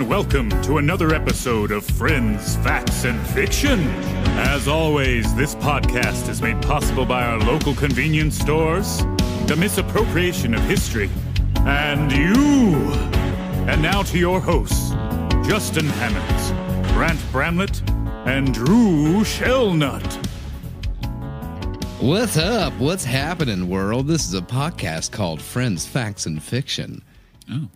gentlemen, and welcome to another episode of Friends, Facts, and Fiction. As always, this podcast is made possible by our local convenience stores, the misappropriation of history, and you. And now to your hosts, Justin Hammonds, Grant Bramlett, and Drew Shellnut. What's up? What's happening, world? This is a podcast called Friends, Facts, and Fiction. Oh.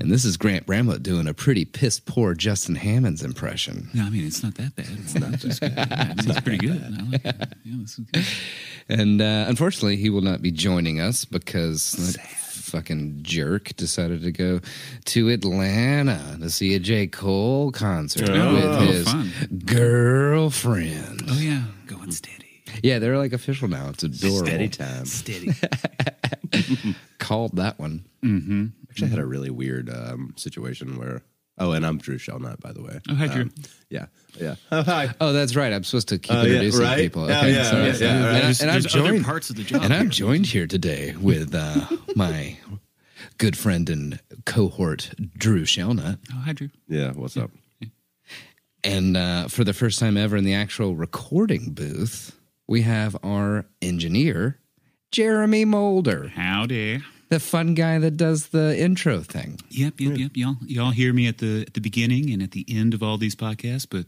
And this is Grant Bramlett doing a pretty piss poor Justin Hammonds impression. No, I mean it's not that bad. It's not just good. Yeah, it's pretty good. I like it. Yeah, this is good. And uh, unfortunately, he will not be joining us because that fucking jerk decided to go to Atlanta to see a J. Cole concert Oh, with his fun. girlfriend. Oh yeah, going steady. Yeah, they're like official now. It's adorable. Steady time. Steady. Called that one. Actually, I had a really weird um, situation where. Oh, and I'm Drew Shellnut, by the way. Oh, hi, Drew. Um, yeah, yeah. Oh, hi. Oh, that's right. I'm supposed to keep Oh, yeah, introducing right? people. Oh, Okay, yeah, sorry. yeah, yeah, And, right. I, There's, and I'm there's other joined, parts of the job. and I'm here. joined here today with uh, my good friend and cohort, Drew Shellnut. Oh, hi, Drew. Yeah, what's up? And uh, for the first time ever in the actual recording booth, we have our engineer, Jeremy Moulder, Howdy. The fun guy that does the intro thing. Yep, yep, yep. Y'all, y'all hear me at the at the beginning and at the end of all these podcasts, but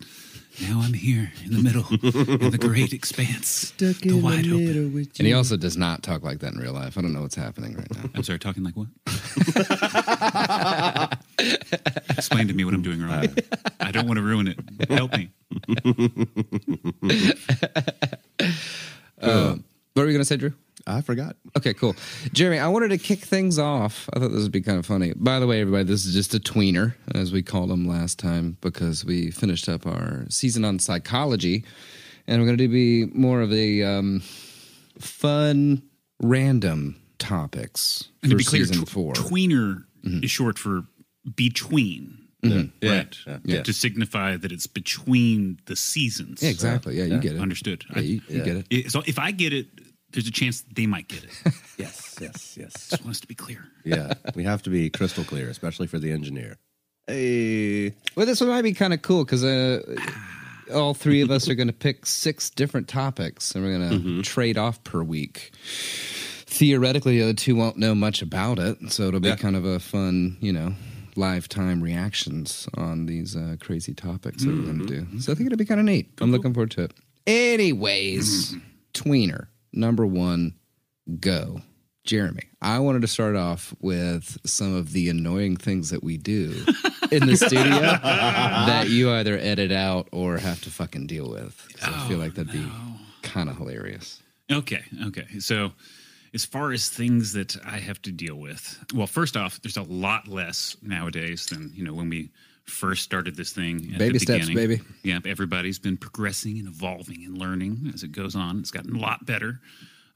now I'm here in the middle, in the great expanse, the wide open. And he also does not talk like that in real life. I don't know what's happening right now. I'm sorry, talking like what? Explain to me what I'm doing wrong. I don't want to ruin it. Help me. Uh, what were we going to say, Drew? I forgot. Okay, cool. Jeremy, I wanted to kick things off. I thought this would be kind of funny. By the way, everybody, this is just a tweener, as we called them last time, because we finished up our season on psychology, and we're going to be more of a um, fun, random topics And for to be clear, season tw- four. tweener is short for between. Yeah, Right. yeah, To- To signify that it's between the seasons. yeah, exactly. Yeah, you get it. Understood. Yeah, you, you get it. I- so if I get it, there's a chance they might get it. Yes, yes, yes. Just want us to be clear. yeah, we have to be crystal clear, especially for the engineer. Hey, Well, this one might be kind of cool because uh, all three of us are going to pick six different topics and we're going to Mm-hmm. trade off per week. Theoretically, the other two won't know much about it, so it'll be Yeah. kind of a fun, you know, lifetime reactions on these uh, crazy topics that we're going to Mm-hmm. do. So I think it'll be kind of neat. I'm looking forward to it. Anyways, tweener number one, go. Jeremy, I wanted to start off with some of the annoying things that we do in the studio that you either edit out or have to fucking deal with. I feel oh, like that'd be kind of hilarious. Okay. Okay. So, as far as things that I have to deal with, well, first off, there's a lot less nowadays than you know when we first started this thing. Baby the steps, beginning. baby. Yeah, everybody's been progressing and evolving and learning as it goes on. It's gotten a lot better,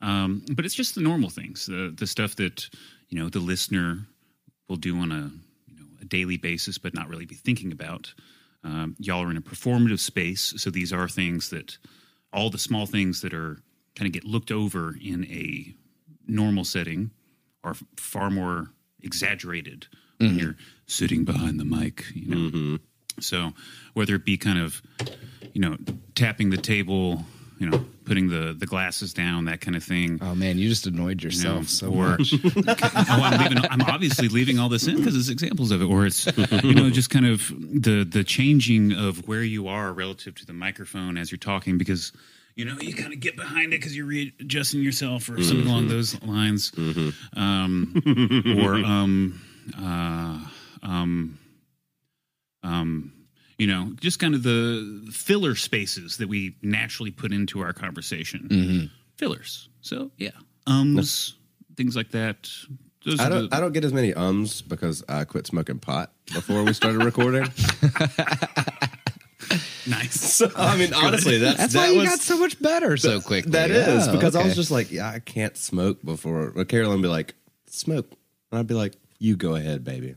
um, but it's just the normal things, the the stuff that you know the listener will do on a you know a daily basis, but not really be thinking about. Um, y'all are in a performative space, so these are things that all the small things that are kind of get looked over in a normal setting are f- far more exaggerated when you're sitting behind the mic. You know, so whether it be kind of you know tapping the table, you know, putting the the glasses down, that kind of thing. Oh man, you just annoyed you know, yourself so or much. oh, I'm, leaving, I'm obviously leaving all this in because it's examples of it, or it's you know just kind of the the changing of where you are relative to the microphone as you're talking because you know you kind of get behind it because you're readjusting yourself or something along those lines, um, or um, uh, um, um, you know, just kind of the filler spaces that we naturally put into our conversation. Fillers. So yeah, ums, things like that. Those I don't. the- I don't get as many ums because I quit smoking pot before we started recording. nice. so I mean, honestly, that's, That's that why you was got so much better so quickly. that is Oh, because I was just like, yeah, I can't smoke before. But Carolyn would be like, smoke, and I'd be like, you go ahead, baby.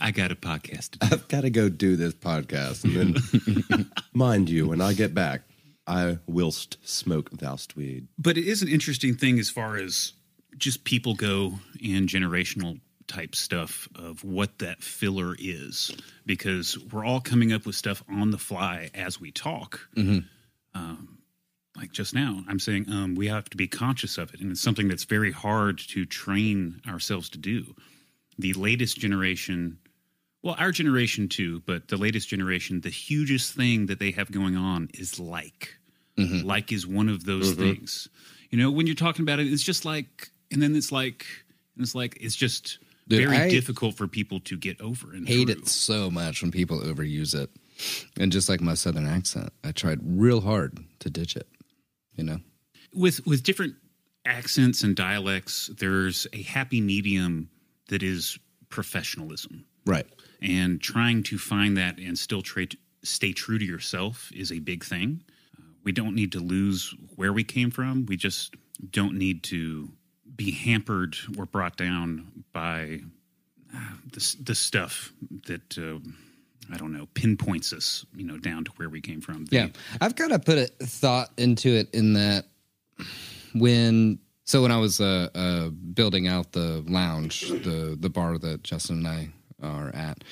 I got a podcast. To do. I've got to go do this podcast, and then, mind you, when I get back, I whilst smoke thou'st weed. But it is an interesting thing as far as just people go and generational type stuff of what that filler is because we're all coming up with stuff on the fly as we talk. Um, like just now, I'm saying um, we have to be conscious of it, and it's something that's very hard to train ourselves to do. The latest generation, well, our generation too, but the latest generation, the hugest thing that they have going on is like. Mm-hmm. Like is one of those mm-hmm. things. You know, when you're talking about it, it's just like, and then it's like, and it's like, it's just Dude, very I difficult for people to get over and hate through. it so much when people overuse it. And just like my southern accent, I tried real hard to ditch it. You know? with with different accents and dialects there's a happy medium that is professionalism. Right. and trying to find that and still to stay true to yourself is a big thing. Uh, we don't need to lose where we came from. We just don't need to be hampered or brought down by uh, the, the stuff that uh, i don't know pinpoints us you know down to where we came from. Yeah, I've kind of put a thought into it in that when so when I was uh, uh, building out the lounge, the the bar that Justin and I are at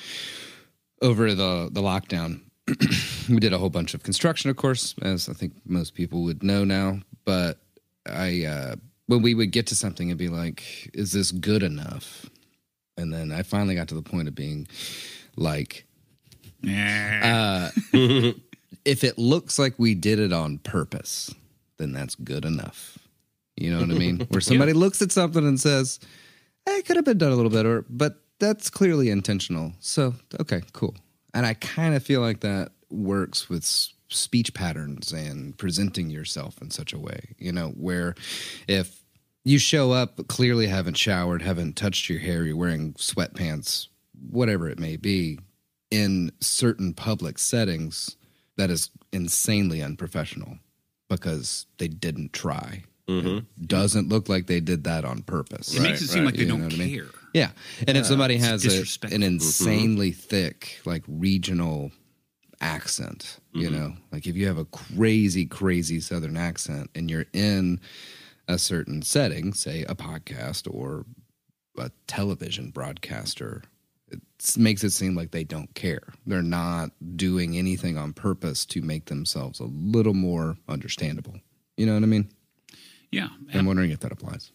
over the the lockdown, we did a whole bunch of construction, of course, as I think most people would know now. But I uh, when we would get to something and be like, "Is this good enough?" And then I finally got to the point of being like, Yeah. if it looks like we did it on purpose, then that's good enough. You know what I mean? Where somebody looks at something and says, hey, it could have been done a little better, but that's clearly intentional. So, okay, cool. And I kind of feel like that works with speech patterns and presenting yourself in such a way, you know, where if you show up, clearly haven't showered, haven't touched your hair, you're wearing sweatpants, whatever it may be, in certain public settings, that is insanely unprofessional because they didn't try. It doesn't look like they did that on purpose. it makes it seem like they You don't what I mean? care Yeah. And if uh, somebody has a, an mm-hmm. insanely thick, like regional accent, you Mm-hmm. know, like if you have a crazy, crazy Southern accent and you're in a certain setting, say a podcast or a television broadcaster, it makes it seem like they don't care. They're not doing anything on purpose to make themselves a little more understandable. You know what I mean? Yeah I'm wondering if that applies.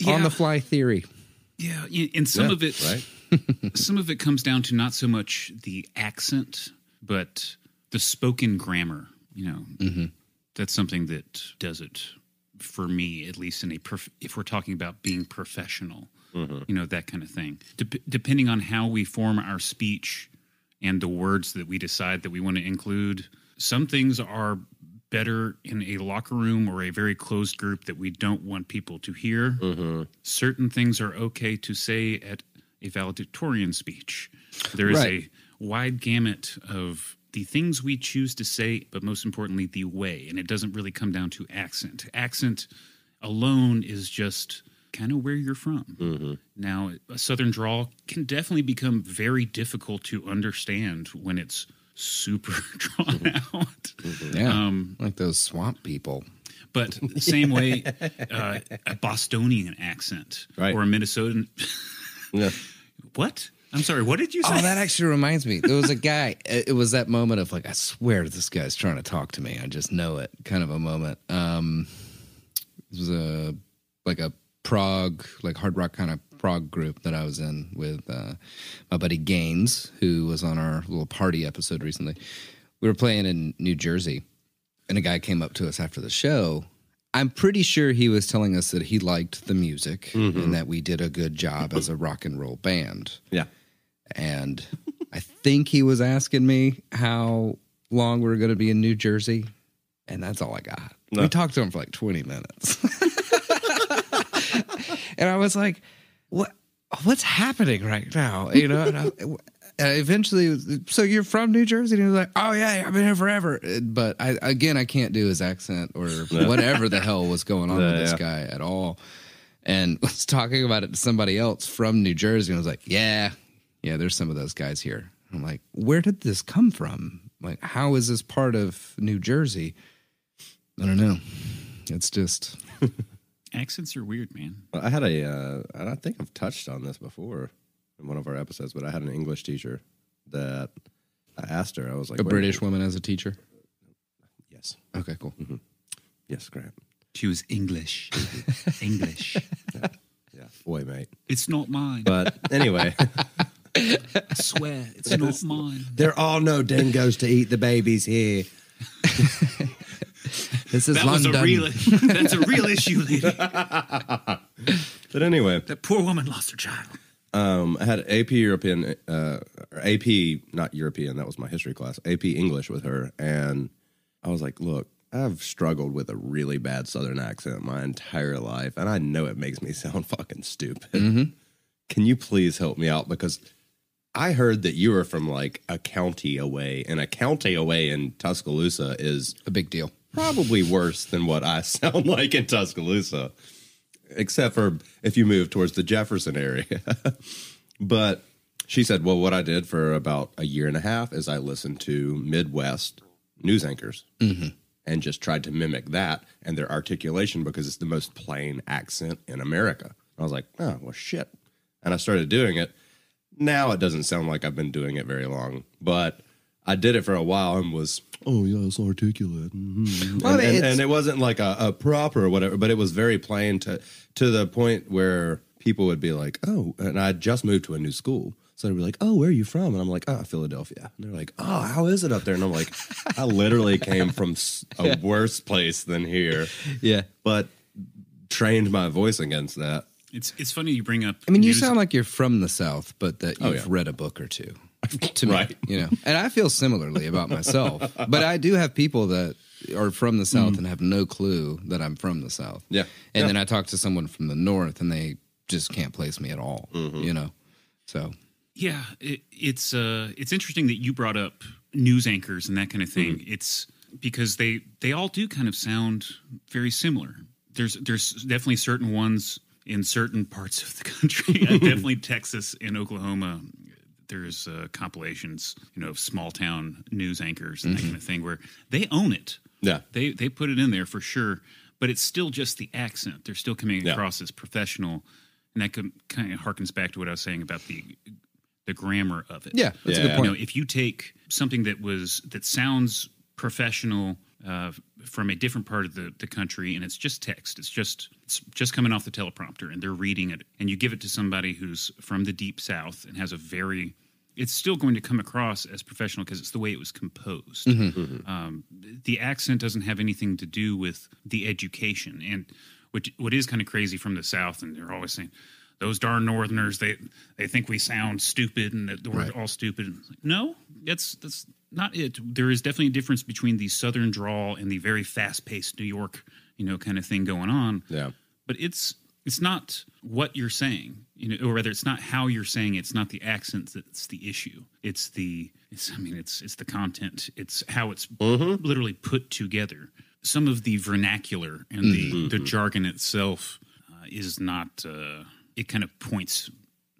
yeah. On the fly theory. Yeah, and some Yeah, of it, right? some of it comes down to not so much the accent, but the spoken grammar. You know, Mm-hmm. that's something that does it for me, at least in a prof- if we're talking about being professional. You know, that kind of thing. Dep- depending on how we form our speech and the words that we decide that we want to include, some things are better in a locker room or a very closed group that we don't want people to hear mm-hmm. certain things are okay to say at a valedictorian speech. There is Right. a wide gamut of the things we choose to say, but most importantly, the way. And it doesn't really come down to accent. Accent alone is just kind of where you're from. Mm-hmm. Now, a Southern drawl can definitely become very difficult to understand when it's super drawn out. Yeah. Um, like those swamp people. But same way, uh, a Bostonian accent Right. or a Minnesotan. Yeah. what? I'm sorry. What did you say? Oh, that actually reminds me. There was a guy. It was that moment of like, I swear this guy's trying to talk to me. I just know it. Kind of a moment. Um, it was a like a prog, like hard rock kind of prog group that I was in with uh, my buddy Gaines, who was on our little party episode recently. We were playing in New Jersey, and a guy came up to us after the show. I'm pretty sure he was telling us that he liked the music and that we did a good job as a rock and roll band Yeah. and I think he was asking me how long we are going to be in New Jersey, and that's all I got. We talked to him for like twenty minutes, and I was like, "What? What's happening right now?" You know. And I, and uh, eventually, so you're from New Jersey? And he was like, "Oh yeah, I've been here forever." Uh, but I, again, I can't do his accent or whatever the hell was going on with this yeah. guy at all. And was talking about it to somebody else from New Jersey, and I was like, "Yeah, yeah, there's some of those guys here." I'm like, "Where did this come from? Like, how is this part of New Jersey?" I don't know. It's just Accents are weird, man. I had a, uh, and I think I've touched on this before in one of our episodes, but I had an English teacher that I asked her, I was like, A British woman as a teacher. Yes. Okay, cool. Yes, Grant. She was English. English. Yeah. Boy, mate. It's not mine. But anyway, I swear, it's not mine. there are no dingoes to eat the babies here. This is That was a real. That's a real issue, lady. But anyway, That poor woman lost her child. um, I had AP European, uh, AP, not European, that was my history class, AP English with her. And I was like, look, I've struggled with a really bad Southern accent my entire life. And I know it makes me sound fucking stupid. Can you please help me out? Because I heard that you were from like a county away, and a county away in Tuscaloosa is a big deal. Probably worse than what I sound like in Tuscaloosa, except for if you move towards the Jefferson area. but she said, well, what I did for about a year and a half is I listened to Midwest news anchors mm-hmm. and just tried to mimic that and their articulation because it's the most plain accent in America. I was like, oh, well, shit. And I started doing it. Now it doesn't sound like I've been doing it very long, but I did it for a while and was, oh, yeah, it's articulate. Mhm. Well, and, and- it's- and it wasn't like a, a proper or whatever, but it was very plain to to the point where people would be like, "Oh," and I just moved to a new school, so they'd be like, "Oh, where are you from?" And I'm like, "Oh, Philadelphia." And they're like, "Oh, how is it up there?" And I'm like, "I literally came from s- a worse place than here, Yeah. but trained my voice against that." It's it's funny you bring up. I mean, you news- sound like you're from the South, but that you've Oh, yeah. read a book or two. To me, Right. you know, and I feel similarly about myself. but I do have people that are from the South and have no clue that I'm from the South. Yeah. and Yeah. then I talk to someone from the North, and they just can't place me at all. Mm-hmm. You know, so Yeah, it, it's uh, it's interesting that you brought up news anchors and that kind of thing. Mm-hmm. It's because they they all do kind of sound very similar. There's there's definitely certain ones in certain parts of the country. Definitely Texas and Oklahoma. There's uh, compilations, you know, of small town news anchors and that kind of thing where they own it. Mm-hmm. Yeah. They they put it in there for sure, but it's still just the accent. They're still coming Yeah. across as professional, and that com- kind of harkens back to what I was saying about the the grammar of it. yeah, that's a Yeah. good point. You know, if you take something that was that sounds professional uh, from a different part of the, the country and it's just text, it's just it's just coming off the teleprompter and they're reading it, and you give it to somebody who's from the deep south and has a very it's still going to come across as professional because it's the way it was composed. Um, the accent doesn't have anything to do with the education, and which what is kind of crazy from the South, and they're always saying those darn Northerners they they think we sound stupid and that we're all stupid. It's like, No, that's that's not it. There is definitely a difference between the Southern drawl and the very fast paced New York, you know, kind of thing going on Yeah. but it's it's not what you're saying you know or rather it's not how you're saying it. it's not the accent that's the issue it's the it's i mean it's it's the content it's how it's literally put together some of the vernacular and the the jargon itself uh, is not uh it kind of points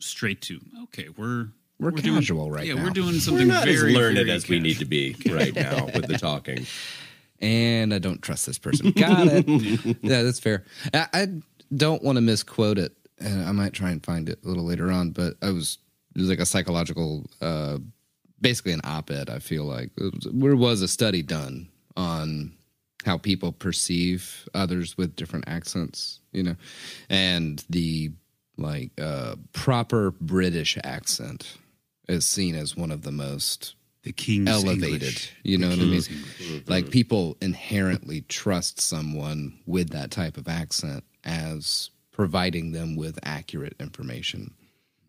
straight to okay we're We're doing- casual right yeah now. we're doing something We're not as very learned very as we need to be right now with the talking. and I don't trust this person. Got it. yeah, that's fair. I, I don't want to misquote it, and I might try and find it a little later on. But I was it was like a psychological, uh, basically an op-ed. I feel like there was a study done on how people perceive others with different accents, you know, and the like uh, proper British accent is seen as one of the most the king's elevated. English. You know what I mean? English. Like people inherently trust someone with that type of accent as providing them with accurate information.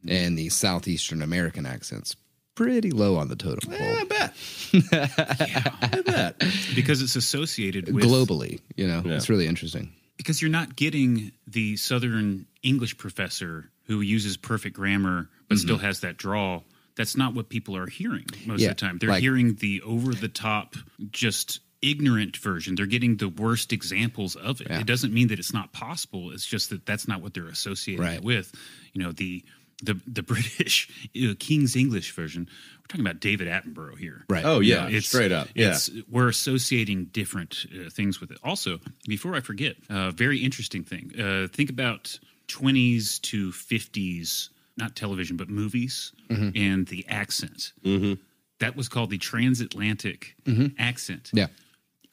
Mm-hmm. And the southeastern American accents pretty low on the totem eh, pole I bet. I bet. because it's associated with globally. You know, Yeah. it's really interesting. because you're not getting the southern english professor who uses perfect grammar but mm-hmm. still has that drawl that's not what people are hearing most. Yeah, of the time they're like- hearing the over the top just ignorant version they're getting the worst examples of it Yeah. it doesn't mean that it's not possible it's just that that's not what they're associating Right. it with you know the the the British uh, King's English version. We're talking about David Attenborough here. Right. Oh yeah, It's straight up. Yeah. It's, we're associating different uh, things with it. Also, before I forget, uh, very interesting thing. Uh, think about 20s to 50s, not television, but movies, Mm-hmm. and the accent. That was called the transatlantic accent. Mm-hmm. Yeah.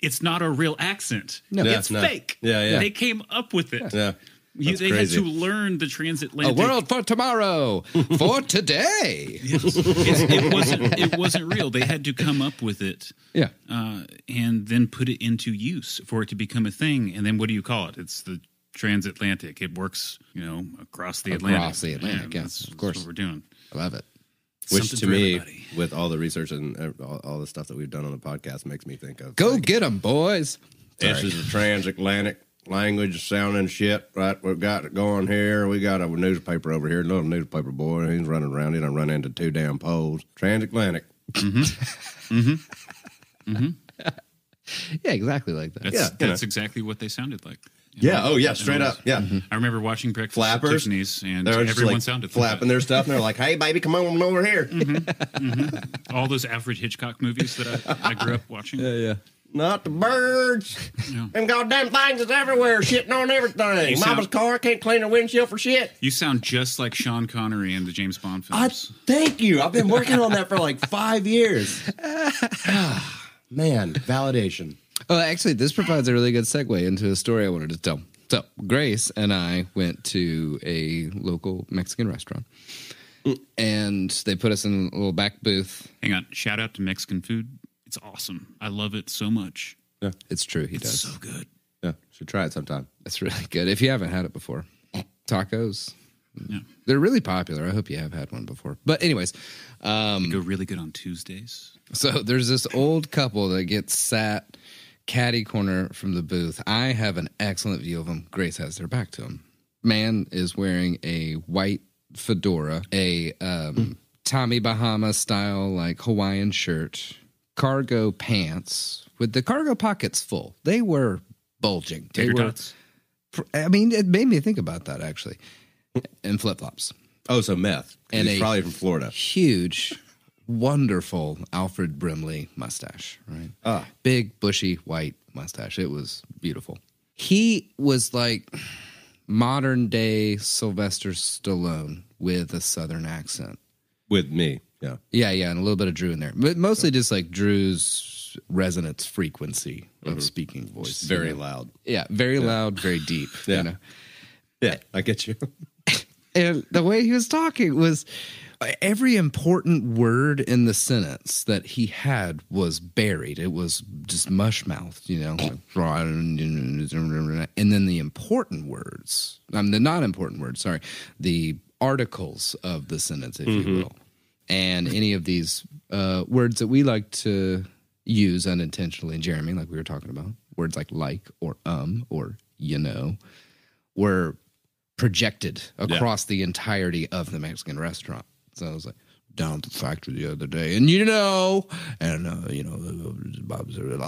It's not a real accent. No. Yeah, it's no. fake. Yeah, yeah. They came up with it. yeah. You, they crazy. had to learn the transatlantic. A world for tomorrow, for today. It's- it wasn't. It wasn't real. They had to come up with it Yeah. uh, and then put it into use for it to become a thing. And then what do you call it? It's the transatlantic. It works, you know, across the Atlantic. Across the Atlantic, yeah, that's, of that's course. what we're doing. I love it. Which Something to me, everybody. with all the research and uh, all, all the stuff that we've done on the podcast, makes me think of Go like, get 'em, boys. this is the transatlantic language sounding shit. Right, we've got it going here. We got a newspaper over here, little newspaper boy. He's running around. He done run into two damn poles. Transatlantic. Mm-hmm. Mm-hmm. Mm-hmm. Yeah, exactly like that. That's, Yeah, you that's know. exactly what they sounded like. You Yeah. know? Oh yeah. Straight it up. was- Yeah. I remember watching Breakfast Flappers. at Tiffany's, and They're just everyone like sounded flapping like their stuff, and they're like, "Hey, baby, come on over here." that. all those Alfred Hitchcock movies that I, I grew up watching. yeah. Yeah. Not the birds. Yeah. Them goddamn things is everywhere, shitting on everything. You sound- Mama's car can't clean her windshield for shit. You sound just like Sean Connery in the James Bond I films. thank you. I've been working on that for like five years. Ah, man, validation. Oh, actually, this provides a really good segue into a story I wanted to tell. So, Grace and I went to a local Mexican restaurant, and they put us in a little back booth. Hang on. Shout out to Mexican food. It's awesome. I love it so much. Yeah, it's true, he does. So good. Yeah, should try it sometime. It's really good. If you haven't had it before, tacos. Yeah. They're really popular. I hope you have had one before. But anyways, um, They go really good on Tuesdays. so there's this old couple that gets sat caddy corner from the booth. I have an excellent view of them. Grace has their back to him. Man is wearing a white fedora, a um, Tommy Bahama style like Hawaiian shirt, cargo pants with the cargo pockets full. They were bulging. They Tater were. tots. I mean, it made me think about that actually. And flip flops. Oh, so meth. And And he's a- probably from Florida. Huge, wonderful Alfred Brimley mustache, right? Ah. Big, bushy, white mustache. It was beautiful. He was like modern day Sylvester Stallone with a southern accent. With me. Yeah. Yeah, yeah, and a little bit of Drew in there, but mostly just like Drew's resonance frequency of speaking voice. Mm-hmm. Very you know? loud. yeah, very loud, very deep. Yeah. You know? Yeah, I get you. and the way he was talking was every important word in the sentence that he had was buried. It was just mush mouthed, you know. like, and then the important words, um, the not important words, sorry, the articles of the sentence, if you will, and any of these uh, words that we like to use unintentionally, Jeremy, like we were talking about, words like like or um or you know, were projected across the entirety of the Mexican restaurant. So I was like, down at the factory the other day, and you know, and uh, you know,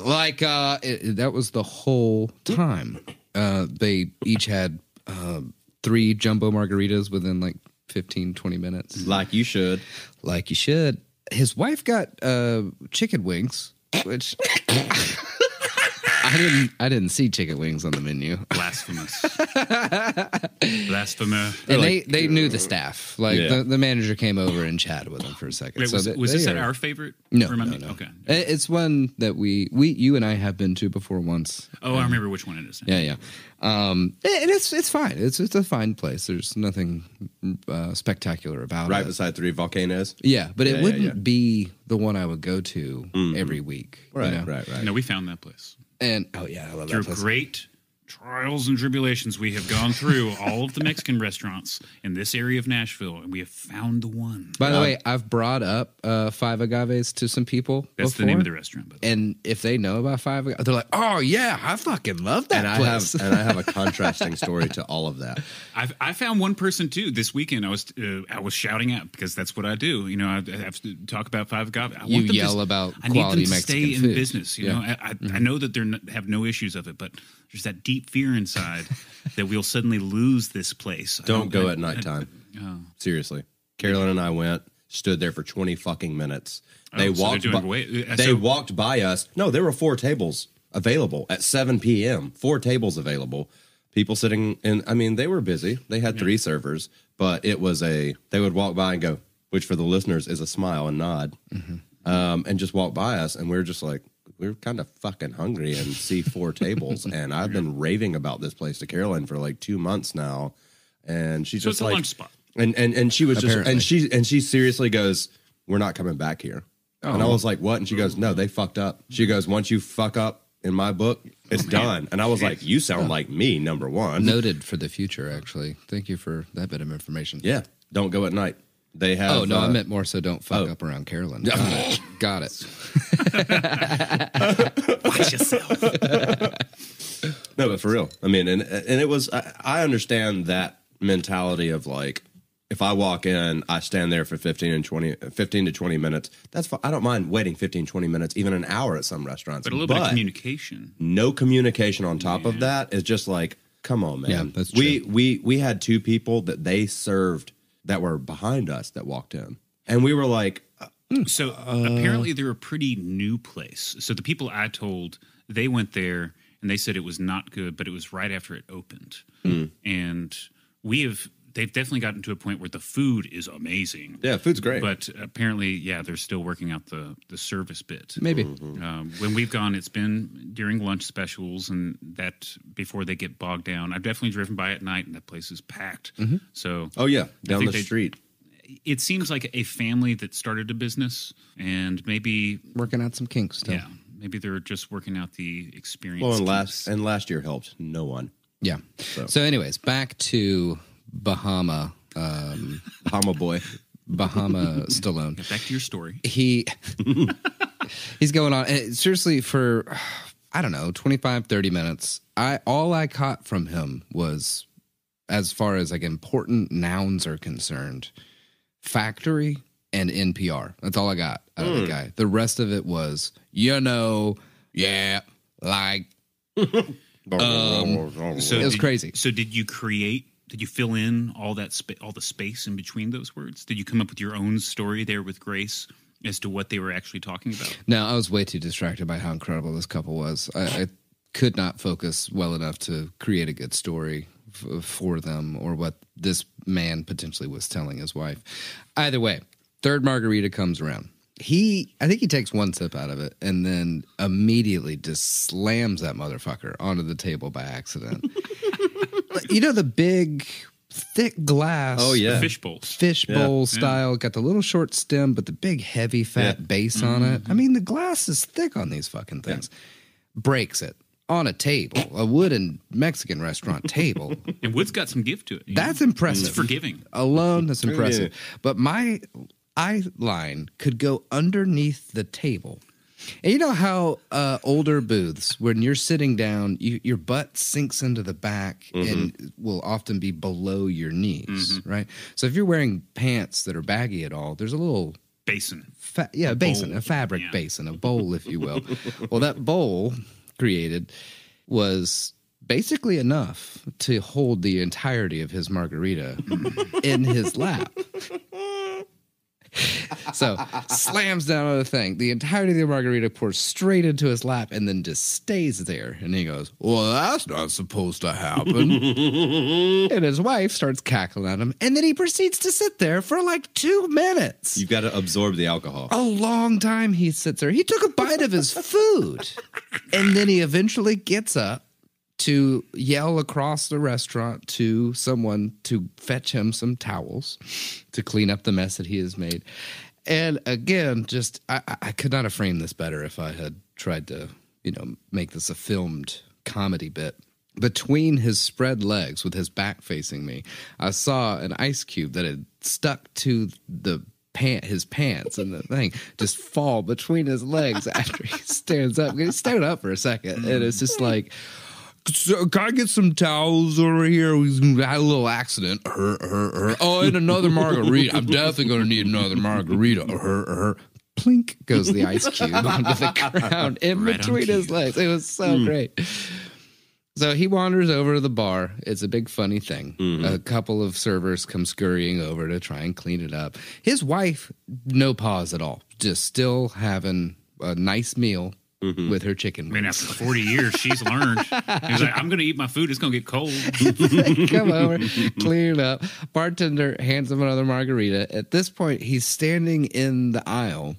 like uh, it, that was the whole time. Uh, they each had uh, three jumbo margaritas within like 15, 20 minutes, like you should. like you should. His wife got uh, chicken wings, which. I didn't. I didn't see chicken wings on the menu. Blasphemous. Blasphemous. and they, they knew the staff. Like Yeah. the, the manager came over and chatted with them for a second. Wait, was, they- was they this at our favorite? No, no, no. Okay. It's one that we we you and I have been to before once. Oh, I remember which one it is. Yeah, yeah. Um, and it's it's fine. It's it's a fine place. There's nothing uh, spectacular about Right it. Right beside three volcanoes. Yeah, but Yeah, it yeah, wouldn't yeah. be the one I would go to every week. you Right, know? right, right. No, we found that place. And oh yeah, I love Through that place. great trials and tribulations, we have gone through all of the Mexican restaurants in this area of Nashville, and we have found the one. By the way, I've brought up uh, Five Agaves to some people. That's before, the name of the restaurant. By the way. And if they know about Five Agaves, they're like, "Oh yeah, I fucking love that And I place." have and I have a contrasting story to all of that. I've, I found one person too this weekend. I was uh, I was shouting out because that's what I do. You know, I, I have to talk about Five Agave. I You want them yell to, about I need them quality to Mexican stay in business. You Yeah. know, I, I, I know that they are have no issues of it, but there's that deep fear inside that we'll suddenly lose this place. I Don't go I- at nighttime. Oh. Seriously, Carolyn and I went, stood there for twenty fucking minutes. They Oh, so walked. by, way- uh, they walked by us. No, there were four tables available at seven p.m. Four tables available. People sitting in. I mean, they were busy. They had three servers, but it was a. They would walk by and go, which for the listeners is a smile and nod, um, and just walk by us, and we are just like. We are kind of fucking hungry and see four tables, and I've been raving about this place to Carolyn for like two months now, and she's So just it's a like, lunch spot. and and and she was just and she and she seriously goes, "We're not coming back here." And I oh. was like, "What?" And she goes, "No, they fucked up." She goes, "Once you fuck up in my book, it's oh, done." And I was like, "You sound oh. like me, number one." Noted for the future, actually. Thank you for that bit of information. Yeah, don't go at night. They have. Oh no, I uh, meant more so don't fuck oh. up around Carolyn. Got it. Got it. Watch yourself. No, but for real. I mean, and and it was. I, I understand that mentality of like, if I walk in, I stand there for 15 and 20, 15 to 20 minutes. That's fine. I don't mind waiting 15, 20 minutes, even an hour at some restaurants. But a little bit of communication. no communication on top of that is just like, come on, man. Yeah, that's true. we we we had two people that they served that were behind us that walked in, and we were like, hmm. So uh, apparently they're a pretty new place. So the people I told, they went there and they said it was not good, but it was right after it opened. Hmm. And we have they've definitely gotten to a point where the food is amazing. yeah, food's great. But apparently, yeah, they're still working out the the service bit. Maybe. Um, when we've gone, it's been during lunch specials, and that before they get bogged down. I've definitely driven by at night, and that place is packed. So, oh yeah, down the they- street. it seems like a family that started a business, and maybe, Working out some kinks still. yeah, maybe they're just working out the experience. Well, and kinks. last and last year helped no one. Yeah. So, anyways, back to Bahama, um, Hama boy. Bahama Stallone. back to your story. He he's going on seriously for I don't know 25 30 minutes. I all I caught from him was as far as like important nouns are concerned, factory and NPR. That's all I got out of the guy. The rest of it was you know, yeah, like So It was did- crazy. So did you create? Did you fill in all that all the space in between those words? Did you come up with your own story there with Grace as to what they were actually talking about? No, I was way too distracted by how incredible this couple was. I, I could not focus well enough to create a good story f- for them or what this man potentially was telling his wife. Either way, third margarita comes around. He, I think he takes one sip out of it and then immediately just slams that motherfucker onto the table by accident. you know, the big, thick glass Oh yeah. Fish bowls. fishbowl style. Got the little short stem, but the big, heavy, fat Yeah. base on mm-hmm. it. I mean, the glass is thick on these fucking things. Breaks it on a table, a wooden Mexican restaurant table. And Wood's got some gift to it. That's know? impressive. It's forgiving. Alone, that's impressive. But my eye line could go underneath the table. And you know how uh, older booths, when you're sitting down, you, your butt sinks into the back and will often be below your knees, right? So if you're wearing pants that are baggy at all, there's a little Basin. fa- yeah, a basin, bowl. a fabric Yeah. basin, a bowl, if you will. well, that bowl created was basically enough to hold the entirety of his margarita in his lap. So slams down on the thing. The entirety of the margarita pours straight into his lap and then just stays there. And he goes, Well, that's not supposed to happen. and his wife starts cackling at him. And then he proceeds to sit there for like two minutes You've got to absorb the alcohol. a long time he sits there. He took a bite of his food. And then he eventually gets up to yell across the restaurant to someone to fetch him some towels to clean up the mess that he has made. And again, just I, I- could not have framed this better if I had tried to, you know, make this a filmed comedy bit. Between his spread legs with his back facing me, I saw an ice cube that had stuck to the pant his pants and the thing just fall between his legs after he stands up. He stood up for a second, and it's just like, so can I get some towels over here? We had a little accident. Her, her, her. Oh, and another margarita. I'm definitely going to need another margarita. Her, her. Plink goes the ice cube onto the ground in Right between his legs. It was so great. So he wanders over to the bar. It's a big funny thing. Mm-hmm. A couple of servers come scurrying over to try and clean it up. His wife, no pause at all, just still having a nice meal Mm-hmm. with her chicken I mean, after 40 years, she's learned. He's like, I'm going to eat my food. It's going to get cold. come over, clean it up. Bartender hands him another margarita. At this point, he's standing in the aisle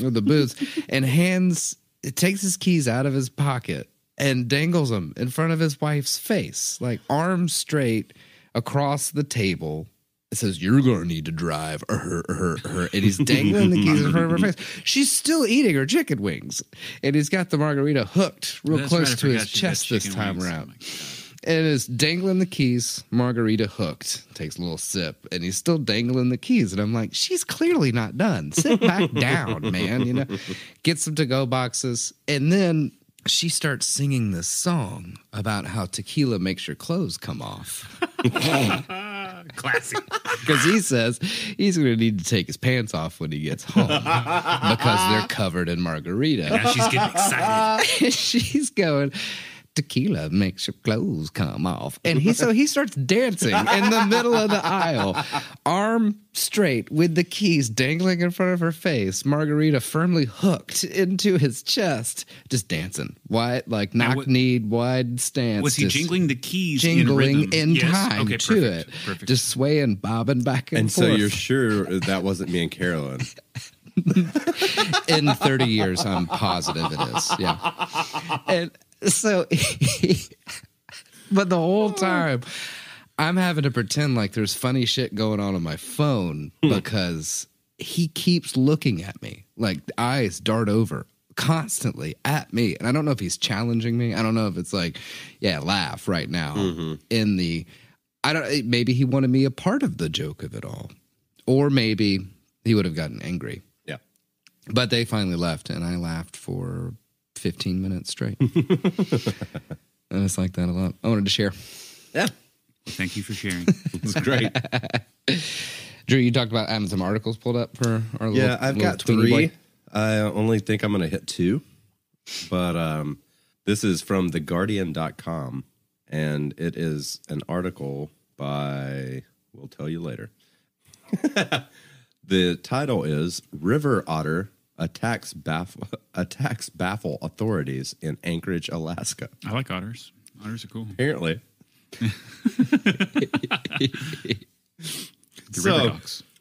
of the booths and hands it takes his keys out of his pocket and dangles them in front of his wife's face, like arms straight across the table. It says, You're gonna need to drive her, her, her. And he's dangling the keys in front of her face. She's still eating her chicken wings. And he's got the margarita hooked real That's close right, to his forgot she had chest this time wings. Oh around God. and is dangling the keys, margarita hooked. Takes a little sip, and he's still dangling the keys. And I'm like, she's clearly not done. Sit back down, man. You know, gets some to go boxes, and then she starts singing this song about how tequila makes your clothes come off. Classic. Because he says he's going to need to take his pants off when he gets home because they're covered in margarita. Now she's getting excited. she's going tequila makes your clothes come off and he so he starts dancing in the middle of the aisle arm straight with the keys dangling in front of her face margarita firmly hooked into his chest just dancing wide like knock kneed wide stance Was he jingling the keys jingling in, in. Yes? time okay, to perfect, it Perfect. just swaying bobbing back and, forth. And so you're sure that wasn't me and Carolyn. in 30 years i'm positive it is yeah and so but the whole oh. time i'm having to pretend like there's funny shit going on on my phone hmm. because he keeps looking at me. Like eyes dart over constantly at me. And i don't know if he's challenging me. I don't know if it's like yeah laugh right now mm-hmm. in the i don't maybe he wanted me a part of the joke of it all. Or maybe he would have gotten angry. Yeah. but they finally left, and I laughed for 15 minutes straight. and it's like that a lot. I wanted to share. Yeah. Thank you for sharing. It's great. Drew, you talked about having some articles pulled up for our little, yeah, I've little got three. boy. I only think I'm going to hit two. But um, this is from theguardian.com, and it is an article by, we'll tell you later. the title is River Otter attacks baffle, attacks baffle authorities in Anchorage, Alaska. I like otters. Otters are cool. Apparently. So-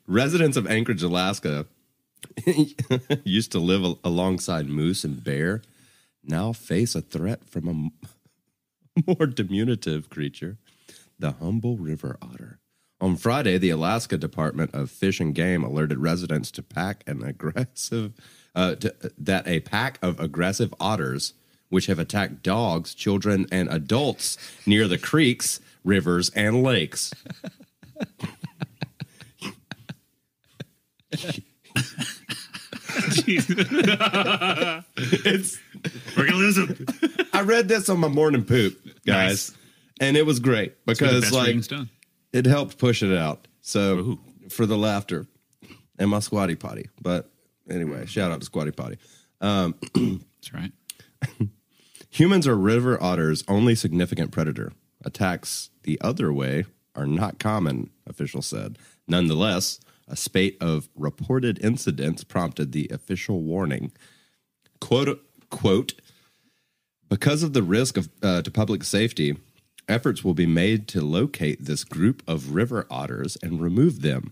Residents of Anchorage, Alaska, used to live alongside moose and bear, now face a threat from a more diminutive creature, the humble river otter. On Friday, the Alaska Department of Fish and Game alerted residents to pack an aggressive uh, to, that a pack of aggressive otters, which have attacked dogs, children, and adults near the creeks, rivers, and lakes. It's We're gonna lose them. I read this on my morning poop, guys, Nice. and it was great because like. It helped push it out. So Ooh. for the laughter and my squatty potty. But anyway, shout out to squatty potty. That's right. Humans are river otters' only significant predator. Attacks the other way are not common, officials said. Nonetheless, a spate of reported incidents prompted the official warning. Quote, quote, because of the risk of, uh, to public safety, efforts will be made to locate this group of river otters and remove them.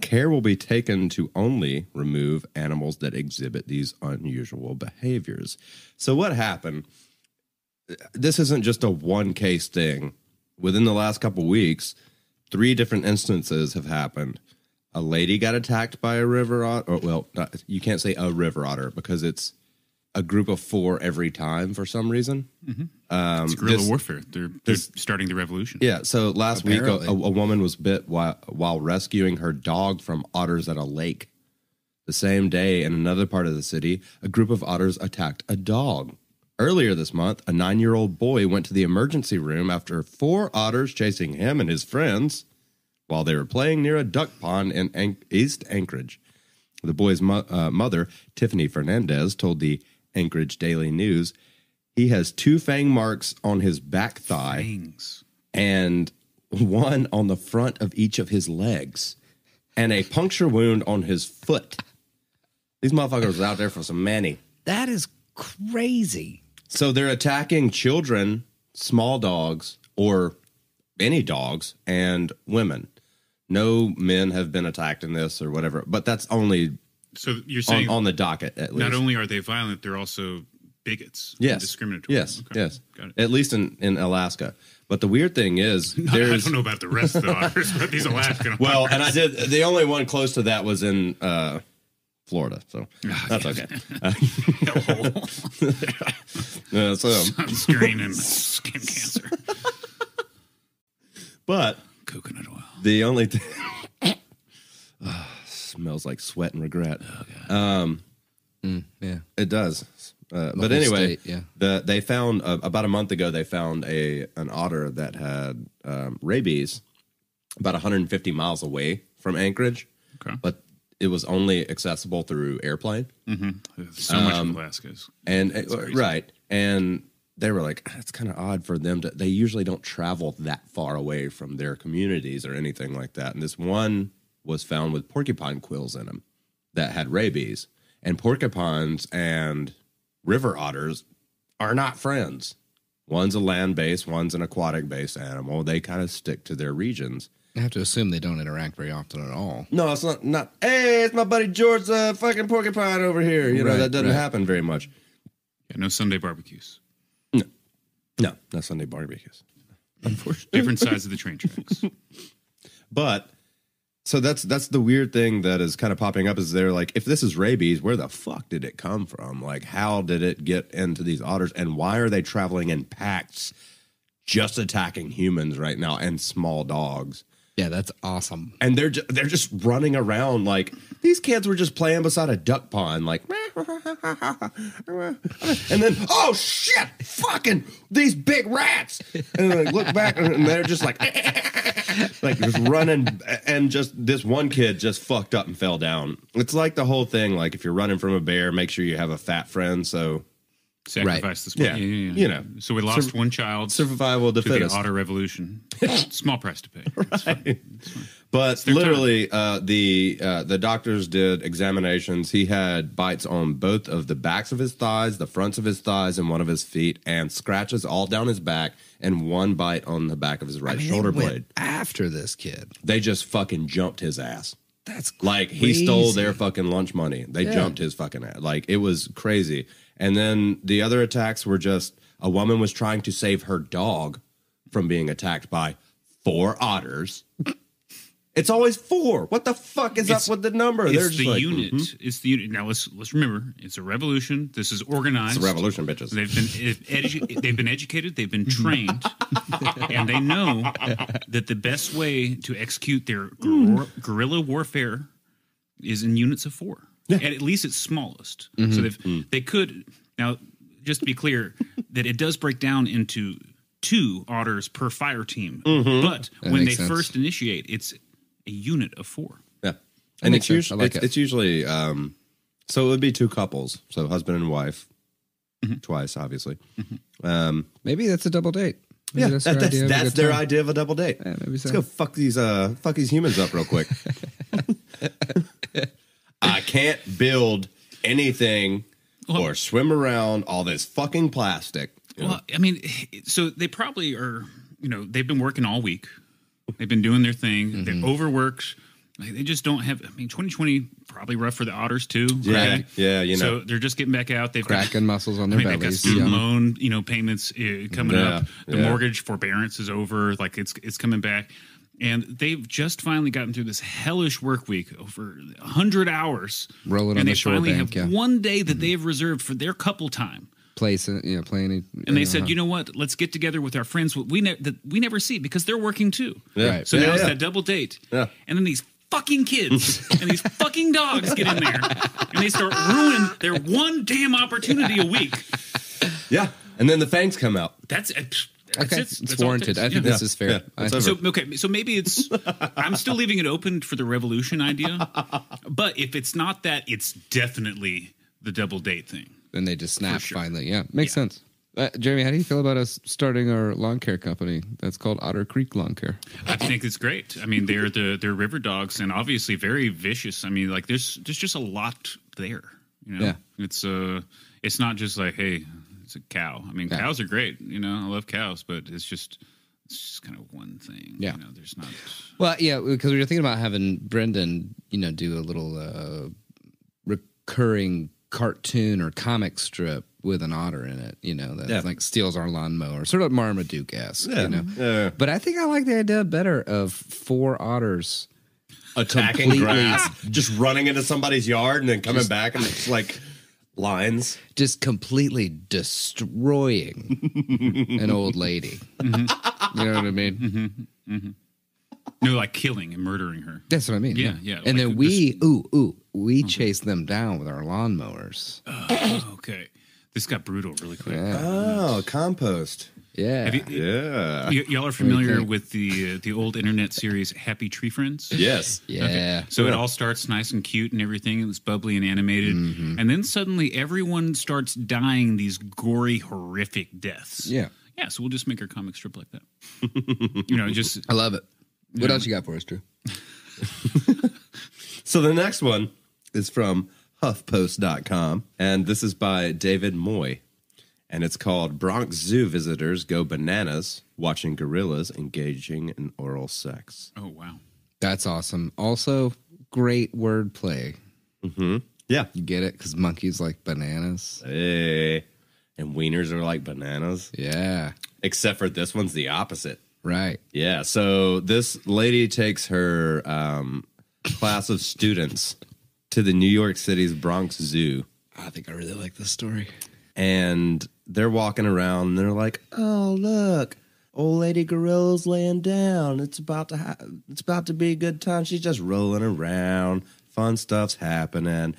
Care will be taken to only remove animals that exhibit these unusual behaviors. So, what happened? This isn't just a one case thing. Within the last couple weeks, three different instances have happened. A lady got attacked by a river otter. Well, not, you can't say a river otter because it's a group of four every time for some reason. It's guerrilla this- warfare. They're, they're starting the revolution. Yeah. So last week, a, a, a woman was bit while, while rescuing her dog from otters at a lake. The same day, in another part of the city, a group of otters attacked a dog. Earlier this month, a nine year old boy went to the emergency room after four otters chasing him and his friends while they were playing near a duck pond in An- East Anchorage. The boy's mo- uh, mother, Tiffany Fernandez, told the Anchorage Daily News He has two fang marks on his back thigh Fangs. and one on the front of each of his legs and a puncture wound on his foot. These motherfuckers are out there for some money. That is crazy. So they're attacking children, small dogs, or any dogs, and women. No men have been attacked in this or whatever, but that's only So you're saying on the docket at least. not only are they violent, they're also bigots. and yes, discriminatory. Yes, Okay, yes. At least in, in Alaska. But the weird thing is, I don't know about the rest of the otters, but these Alaskan well, otters. and I did the only one close to that was in uh, Florida, so Ah, that's okay. hellhole, Uh, so, sunscreen, and skin cancer. but Coconut oil. the only thing smells like sweat and regret. Yeah. It does. Uh, but whole anyway, state, yeah. the they found uh, about a month ago they found a an otter that had um, rabies about 150 miles away from Anchorage, Okay. but it was only accessible through airplane. So much of Alaska is. And uh, crazy. right, and they were like, "It's kind of odd for them to. They usually don't travel that far away from their communities or anything like that." And this one was found with porcupine quills in them that had rabies, and porcupines and river otters are not friends. One's a land based, one's an aquatic based animal. They kind of stick to their regions. I have to assume they don't interact very often at all. No, it's not. Not. Hey, it's my buddy George, the fucking porcupine over here. You know Right, that doesn't right. happen very much. Yeah, no Sunday barbecues. No, no, not Sunday barbecues. Unfortunately, Different sides of the train tracks. But so that's that's the weird thing that is kind of popping up is they're like, if this is rabies, where the fuck did it come from? Like, how did it get into these otters, and why are they traveling in packs, just attacking humans right now and small dogs? Yeah, that's awesome. And they're ju- they're just running around like these kids were just playing beside a duck pond, like, and then oh shit, fucking these big rats, and they look back and they're just like, like just running, and just this one kid just fucked up and fell down. It's like the whole thing, like if you're running from a bear, make sure you have a fat friend. So Sacrifice the Yeah, you know. So we lost one child survival of the to the fittest. otter revolution. Small price to pay. It's fine. But literally, uh, the uh, the doctors did examinations. He had bites on both of the backs of his thighs, the fronts of his thighs, and one of his feet, and scratches all down his back, and one bite on the back of his right I mean, shoulder they went blade. after this kid. They just fucking jumped his ass. That's Like he stole their fucking lunch money. They Yeah. jumped his fucking ass. Like it was crazy. And then the other attacks were just a woman was trying to save her dog from being attacked by four otters. It's always four. What the fuck is It's- up with the number? They're It's just the like, unit. mhm. It's the unit. Now let's let's remember. It's a revolution. This is organized. It's a revolution, bitches. They've been edu- they've been educated. They've been trained, and they know that the best way to execute their guer- guerrilla warfare is in units of four. And at least its smallest. So they've they could now just to be clear that it does break down into two otters per fire team. But when they sense. first initiate, it's a unit of four. Yeah. And it's usually like it's, it. it's usually um so it would be two couples, so husband and wife. Twice, obviously. Um Maybe that's a double date. Maybe yeah, that's that- their that's, idea of a that's their time. idea of a double date. Yeah, maybe Let's go fuck these uh fuck these humans up real quick. I can't build anything or swim around all this fucking plastic. Well, I mean, so they probably are. You know, they've been working all week. They've been doing their thing. They're overworked. Like, they just don't have. I mean, 2020 probably rough for the otters too. Yeah, right? yeah, you know. So they're just getting back out. They've got. Cracking muscles on I their mean, they've got bellies. student Yeah. loan, you know, payments uh, coming Yeah, up. The yeah. mortgage forbearance is over. Like it's it's coming back, and they've just finally gotten through this hellish work week over hundred hours. Rolling and on they the shore finally bank, have yeah. one day that they've reserved for their couple time. Place, you know, playing. it, And they uh, said, you know what? Let's get together with our friends we ne- that we never see because they're working too. Yeah. Right. So Yeah, now it's yeah. that double date. Yeah. And then these fucking kids and these fucking dogs get in there and they start ruining their one damn opportunity a week. Yeah. And then the fangs come out. That's, uh, that's Okay, it. it's That's it warranted. I think Yeah. this is fair. Yeah, I- So okay, so maybe it's. I'm still leaving it open for the revolution idea, but if it's not that, it's definitely the double date thing. then they just snap sure. finally. Yeah, makes Yeah. sense. Uh, Jeremy, how do you feel about us starting our lawn care company? That's called Otter Creek Lawn Care. I think it's great. I mean, they're the they're river dogs and obviously very vicious. I mean, like there's there's just a lot there. You know, Yeah. it's uh it's not just like hey, it's a cow. I mean, Yeah. cows are great. You know, I love cows, but it's just it's just kind of one thing. Yeah. you know, there's not. Well, yeah, because we were thinking about having Brendan, you know, do a little uh, recurring cartoon or comic strip with an otter in it, you know, that Yeah. like steals our lawnmower, sort of Marmaduke esque, Yeah. you know. Yeah. But I think I like the idea better of four otters. Attacking Completely- grass, just running into somebody's yard and then coming back and it's like lines. just completely destroying an old lady. Mm-hmm. You know what I mean? Mm-hmm. Mm-hmm. No, like killing and murdering her. That's what I mean. Yeah, yeah, And like then we, ooh, ooh, we chase them down with our lawnmowers. Oh, okay, this got brutal really quick. Yeah. Oh, compost. Yeah. Have you, Yeah. y- y'all are familiar with the uh, the old internet series Happy Tree Friends? Yes. yeah. So it all starts nice and cute and everything. It's bubbly and animated, and then suddenly everyone starts dying these gory, horrific deaths. Yeah. yeah. So we'll just make our comic strip like that. you know, just I love it. What else you got for us, Drew? So the next one is from HuffPost.com, and this is by David Moy, and it's called Bronx Zoo Visitors Go Bananas Watching Gorillas Engaging in Oral Sex. oh wow, That's awesome. Also, great wordplay. Yeah. You get it? Because monkeys like bananas. Hey. And wieners are like bananas, Yeah. except for this one's the opposite. Right. Yeah. So this lady takes her um, class of students to the New York City's Bronx Zoo. I think I really like this story. and they're walking around and they're like, "Oh, look, old lady gorilla's laying down. It's about to ha- it's about to be a good time. She's just rolling around. Fun stuff's happening."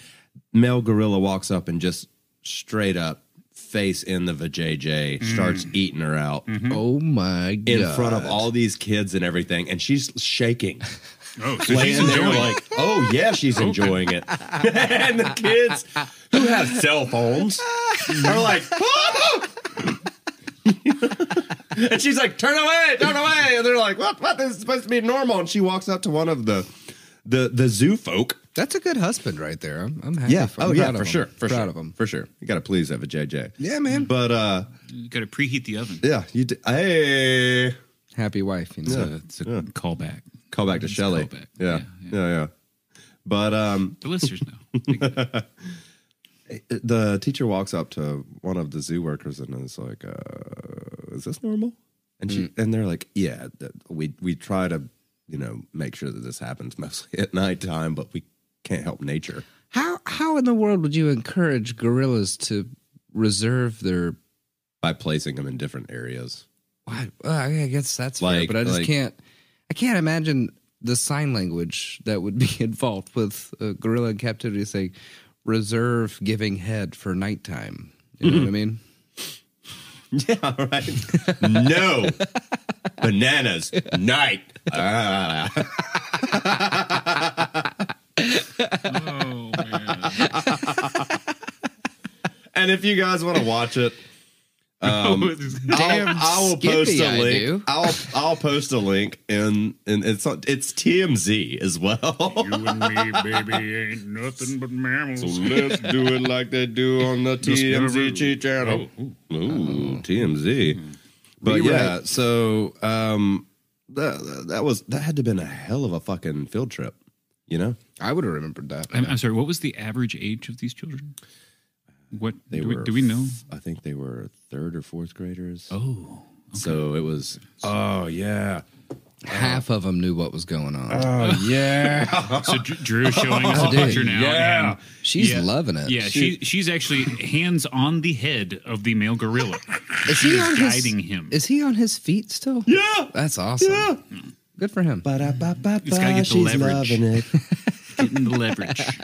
Male gorilla walks up and just straight up face in the vajayjay starts mm. eating her out mm-hmm. Oh my god. in front of all these kids and everything, and she's shaking. oh, so she's Laying there enjoying. like, oh yeah, she's enjoying it. and the kids who have cell phones are like, and she's like, turn away, turn away. And they're like, what? What? This is supposed to be normal. And she walks up to one of the the the zoo folk. That's a good husband right there. I'm, I'm happy. for, I'm oh yeah, proud of for him. sure, for proud sure, of him. for sure. You got to please have a JJ. Yeah, man. But uh, you got to preheat the oven. yeah, you. D- hey, Happy wife. You know? So it's a callback. call back to It's a Shelley. callback. Yeah, Yeah, yeah, yeah. But um, The listeners know. the teacher walks up to one of the zoo workers and is like, uh, "Is this normal?" And she and they're like, "Yeah, we we try to, you know, make sure that this happens mostly at nighttime, but we can't help nature." How how in the world would you encourage gorillas to reserve their? By placing them in different areas, Why? Well, I guess that's fair, but I just like- can't. I can't imagine the sign language that would be involved with a gorilla in captivity saying reserve giving head for nighttime. You know what I mean? yeah, right. no bananas night. Ah. oh man. And if you guys want to watch it, um, Damn I'll, I will post a I link. I'll I'll post a link and and it's on- it's TMZ as well. you and me, baby, ain't nothing but mammals. So let's do it like they do on the TMZ channel. Oh, Ooh, TMZ. But Rewrite. yeah, so um, that that was that had to have been a hell of a fucking field trip, you know? I would have remembered that. I'm, I'm sorry. What was the average age of these children? What They do, were. we, do we know? I think they were third or fourth graders. Oh, So it was. Oh yeah. Half of them knew what was going on. Oh yeah. so Dr- Drew's showing us a picture now. yeah. and- She's yeah. loving it. Yeah, she she's actually hands on the head of the male gorilla. Is She he is on his- guiding him. Is he on his feet still? yeah. That's awesome. Yeah. Good for him. Ba-da-ba-ba-ba, the she's leverage. loving it. Getting the leverage.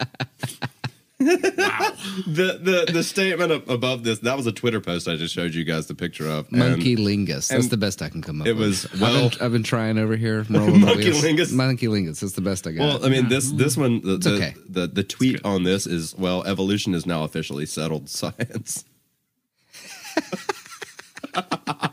Wow. the the the statement above this that was a Twitter post I just showed you guys the picture of. Monkey lingus. That's the best I can come up it with. was- I've well- been, I've been trying over here. Monkey lingus. Monkey lingus. That's the best I got. Well, I mean this this one the the, okay. the the tweet on this is well evolution is now officially settled science.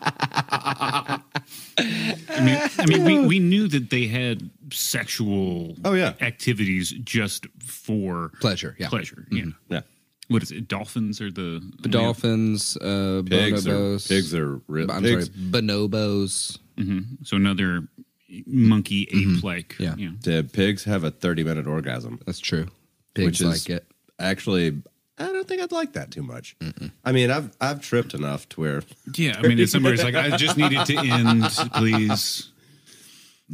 I mean, we, we knew that they had sexual Oh, yeah. activities just for Pleasure, yeah. pleasure. Yeah. Yeah. What is it? Dolphins are the The dolphins, uh, Pigs are, bonobos. pigs are real. I'm pigs, sorry, bonobos. So another monkey ape like. Mm-hmm. Yeah. the pigs have a 30 minute orgasm. That's true. Pigs Which is- like it. Actually, I don't think I'd like that too much. I mean, I've I've tripped enough to where, Yeah. I mean, if somebody's like, I just need it to end, please.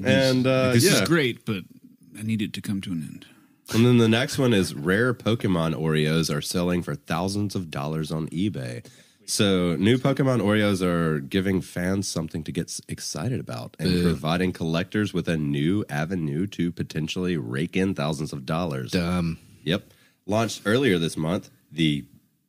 and uh, This yeah. is great, but I need it to come to an end. And then the next one is rare Pokemon Oreos are selling for thousands of dollars on eBay. So new Pokemon Oreos are giving fans something to get excited about and providing collectors with a new avenue to potentially rake in thousands of dollars. Dumb. Yep. Launched earlier this month, the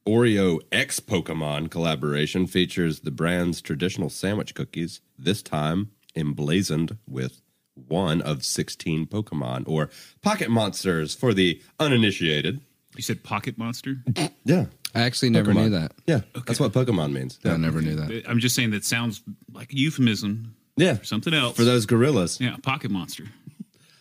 Oreo X Pokemon collaboration features the brand's traditional sandwich cookies, this time emblazoned with one of 16 Pokemon or pocket monsters for the uninitiated. You said Pocket Monster? Yeah. I actually never Pokemon. knew that. Yeah. That's what Pokemon means. Yeah. I never knew that. I'm just saying that sounds like a euphemism Yeah. for something else. For those gorillas. yeah, Pocket Monster.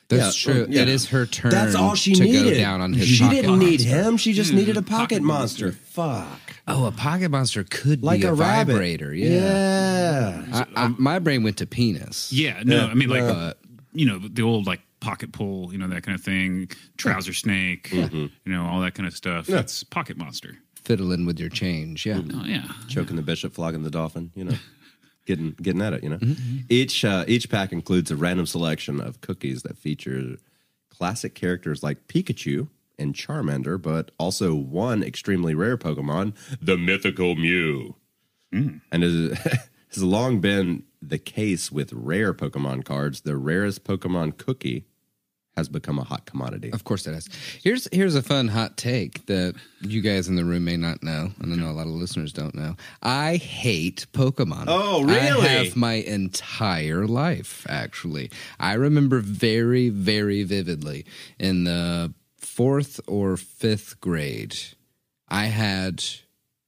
That's Yeah, true. yeah. It is her turn. That's all she to needed. go down on his. she didn't need monster. him. She just Yeah, needed a pocket, pocket monster. monster. Fuck. Oh, a pocket monster could Like be a, a, rabbit. vibrator. Yeah. Yeah. I, I, my brain went to penis. Yeah, no, Yeah, I mean like uh, but- you know the old like pocket pull, you know that kind of thing, trouser snake, mm-hmm. you know all that kind of stuff. That's Pocket Monster. Fiddling with your change. Yeah. Oh yeah, choking the bishop, flogging the dolphin. You know, getting getting at it. You know, Mm-hmm. each uh, each pack includes a random selection of cookies that feature classic characters like Pikachu and Charmander, but also one extremely rare Pokemon, the mythical Mew. Mm. And it has long been the case with rare Pokemon cards. The rarest Pokemon cookie has become a hot commodity. Of course it has. Here's here's a fun hot take that you guys in the room may not know, and I know a lot of listeners don't know. I hate Pokemon. Oh, really? I have my entire life, actually. I remember very, very vividly in the fourth or fifth grade, I had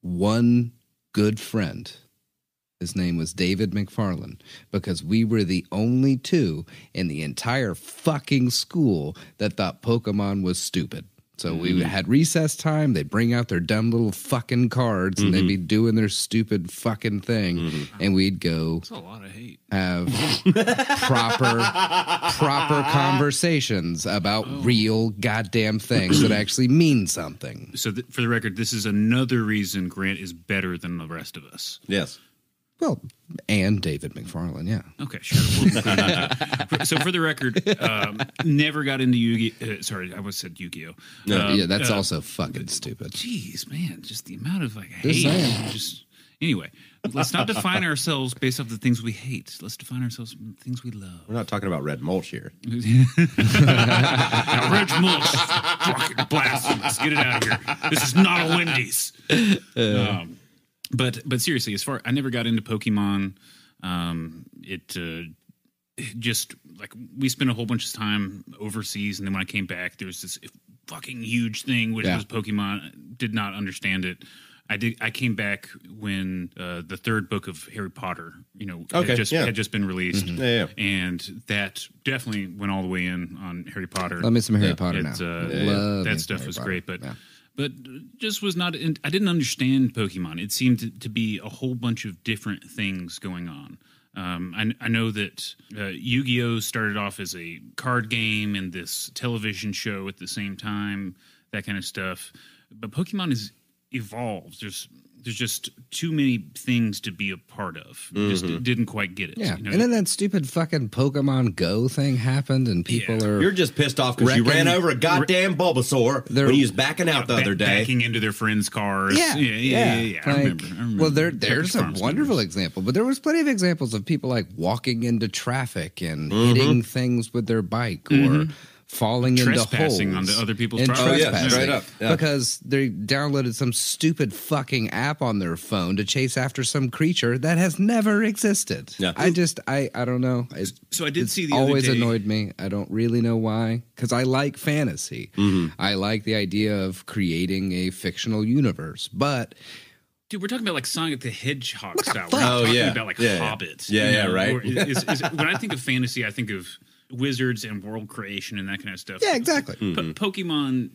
one good friend. His name was David McFarland because we were the only two in the entire fucking school that thought Pokemon was stupid. So we mm-hmm. had recess time. They'd bring out their dumb little fucking cards and they'd be mm-hmm. doing their stupid fucking thing. Mm-hmm. And we'd go that's a lot of hate. have proper proper conversations about oh. real goddamn things that actually mean something. So th- for the record, this is another reason Grant is better than the rest of us. yes. Well, and David McFarland, yeah. Okay, sure. We'll go into it. so for the record, um, never got into Yu-Gi. Uh, sorry, I was said Yu-Gi-Oh. Um, yeah, that's uh, also fucking stupid. Jeez, man, just the amount of like hate. saying. Just anyway, let's not define ourselves based off the things we hate. Let's define ourselves from the things we love. We're not talking about red mulch here. now, Reg Mulch, fucking blasphemous. Get it out of here. This is not a Wendy's. Um, but but seriously, as far I never got into Pokemon. Um, it uh, just like we spent a whole bunch of time overseas, and then when I came back, there was this fucking huge thing, which Yeah. was Pokemon. Did not understand it. I did. I came back when uh, the third book of Harry Potter, you know, Okay, had just yeah. had just been released, Yeah, yeah. and that definitely went all the way in on Harry Potter. Love me some Harry Potter now. Uh, that stuff Harry was Potter. great, but. But just was not. In, I didn't understand Pokemon. It seemed to, to be a whole bunch of different things going on. Um, I, I know that uh, Yu-Gi-Oh started off as a card game and this television show at the same time, that kind of stuff. But Pokemon is evolved. There's there's just too many things to be a part of. Just didn't quite get it. Yeah. you know? And then that stupid fucking Pokemon Go thing happened and people Yeah. are You're just pissed off because you ran over a goddamn Bulbasaur when you was backing out the Ba- other day. backing into their friends' cars. Yeah, yeah, yeah, yeah. yeah, I, Like, remember, I remember. Well, there, Pepperidge there's a Farm wonderful Snickers. example, but there was plenty of examples of people like walking into traffic and Mm-hmm. hitting things with their bike or falling into holes Trespassing onto other people's and property. Oh, yeah, trespassing straight up, yeah. because they downloaded some stupid fucking app on their phone to chase after some creature that has never existed. Yeah. I just, I, I don't know. It, So I did it's see the other always day- annoyed me. I don't really know why. Because I like fantasy. Mm-hmm. I like the idea of creating a fictional universe. But Dude, we're talking about like Sonic the Hedgehog style. fuck? We're not Oh, talking yeah. about like Yeah, yeah. Hobbit. Yeah, you yeah, right. Or is- is- when I think of fantasy, I think of wizards and world creation and that kind of stuff. Yeah, exactly. Po- mm-hmm. Pokemon,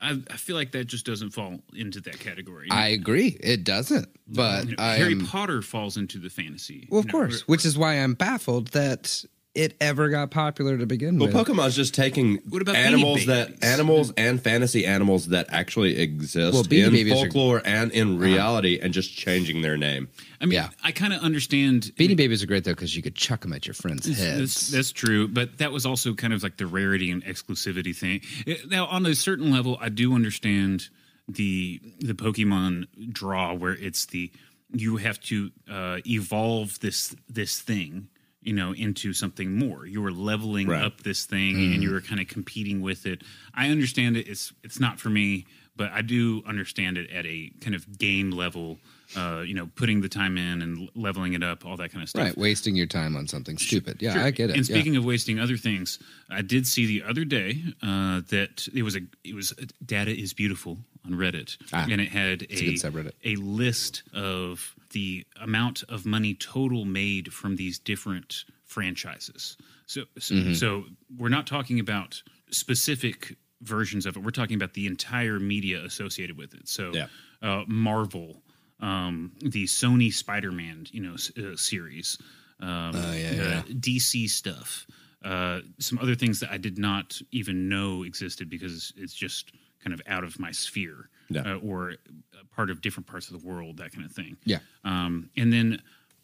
I, I feel like that just doesn't fall into that category. I agree. It doesn't, but You know, Harry am- Potter falls into the fantasy. Well, of you know, course, where- which is why I'm baffled that it ever got popular to begin Well, with. Well, Pokemon's just taking What about animals that animals and fantasy animals that actually exist Well, Beanie in Babies are- folklore and in reality, and just changing their name. I mean, yeah. I kind of understand. Beanie Babies are great though because you could chuck them at your friends' That's, heads. that's true, but that was also kind of like the rarity and exclusivity thing. Now, on a certain level, I do understand the the Pokemon draw where it's the you have to uh, evolve this this thing, you know, into something more. You were leveling Right. up this thing, and you mm. were kind of competing with it. I understand it. It's it's not for me, but I do understand it at a kind of game level. Uh, you know, putting the time in and leveling it up, all that kind of stuff. right, wasting your time on something stupid. Yeah, Sure. I get it. And yeah. speaking of wasting other things, I did see the other day uh, that it was a it was data is beautiful on Reddit, Ah. and it had a good a list of the amount of money total made from these different franchises. So so, Mm-hmm. so we're not talking about specific versions of it. We're talking about the entire media associated with it. So Yeah. uh, Marvel, um, the Sony Spider-Man, you know, uh, series, um, Oh, yeah, uh, DC stuff, uh, some other things that I did not even know existed because it's just kind of out of my sphere Yeah. uh, or part of different parts of the world, that kind of thing. Yeah. Um, and then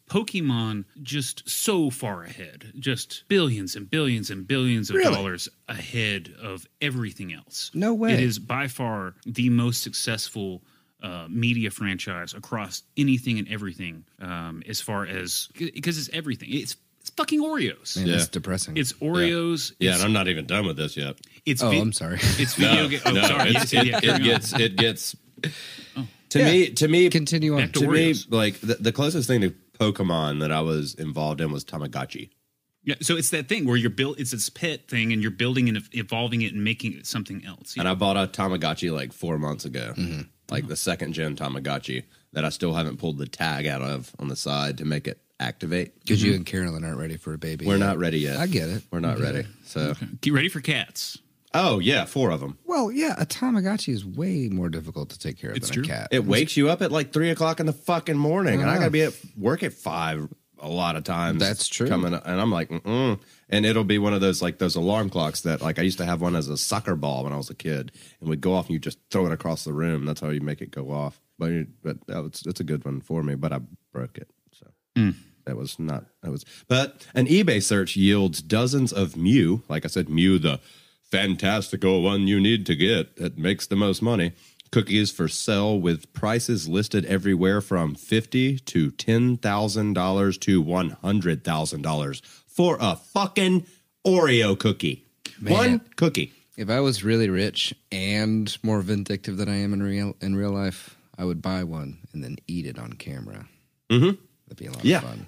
Pokemon just so far ahead, just billions and billions and billions of Really? dollars ahead of everything else. No way. It is by far the most successful uh, media franchise across anything and everything. Um, as far as because it's everything. It's it's fucking Oreos. Man, Yeah. that's depressing. It's Oreos. Yeah, It's, and I'm not even done with this yet. it's oh, vi- I'm sorry. It's video game. Oh, no, sorry. it's- it, yeah, it gets it gets. To Yeah. me, to me, Continue on. To to me, like the, the closest thing to Pokemon that I was involved in was Tamagotchi. Yeah, so it's that thing where you're built. It's this pet thing, and you're building and evolving it and making it something else. And I bought a Tamagotchi like four months ago, Mm-hmm. Like the second gen Tamagotchi that I still haven't pulled the tag out of on the side to make it activate. Because you and Carolyn aren't ready for a baby. We're yet. not ready yet. I get it. We're not I ready. it. So, Get ready for cats. oh yeah, four of them. Well, yeah, a Tamagotchi is way more difficult to take care of It's than true. a cat. It wakes you up at like three o'clock in the fucking morning, and I Ah. gotta be at work at five a lot of times. That's true. Coming, and I'm like, mm and it'll be one of those like those alarm clocks that like I used to have one as a soccer ball when I was a kid, and would go off and you just throw it across the room. That's how you make it go off. But but that was, it's a good one for me. But I broke it, so hmm. that was not that was. But an eBay search yields dozens of Mew. Like I said, Mew the fantastical one you need to get that makes the most money. Cookies for sale with prices listed everywhere from fifty to ten thousand dollars to one hundred thousand dollars for a fucking Oreo cookie. One cookie. If I was really rich and more vindictive than I am in real in real life, I would buy one and then eat it on camera. Mm-hmm. That'd be a lot Yeah. of fun.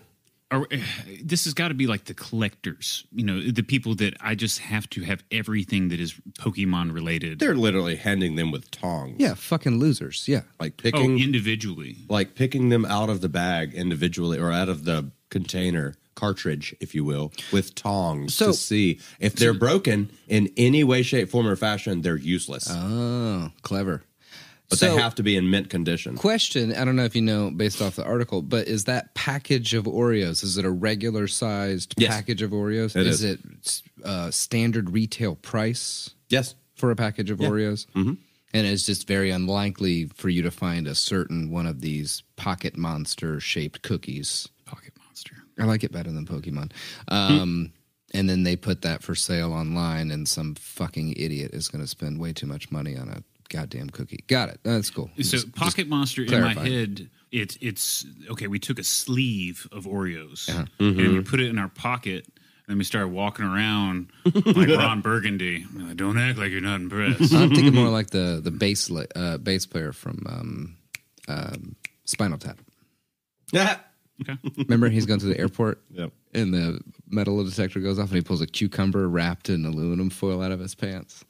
Or, uh, this has got to be like the collectors, you know, the people that I just have to have everything that is Pokemon related. They're literally handing them with tongs. Yeah, fucking losers. Yeah. like oh, picking individually. like picking them out of the bag individually or out of the container cartridge, if you will, with tongs So- to see if they're broken in any way, shape, form, or fashion. They're useless, Oh, clever. but so- they have to be in mint condition. Question, I don't know if you know based off the article, but is that package of Oreos, is it a regular sized Yes. package of Oreos? It is is. it uh, standard retail price Yes, for a package of Oreos? Mm-hmm. And it's just very unlikely for you to find a certain one of these pocket monster shaped cookies. Pocket Monster. I like it better than Pokemon. Um, And then they put that for sale online, and some fucking idiot is going to spend way too much money on a goddamn cookie. Got it. That's cool. So Just- Pocket Monster in my head, it's it's okay. We took a sleeve of Oreos Uh-huh. and Mm-hmm. we put it in our pocket. And then we started walking around like Ron Burgundy. We're like, Don't act like you're not impressed. I'm thinking more like the the bass uh, bass player from um, um, Spinal Tap. yeah, okay. Remember, he's going to the airport, Yep. and the metal detector goes off, and he pulls a cucumber wrapped in aluminum foil out of his pants.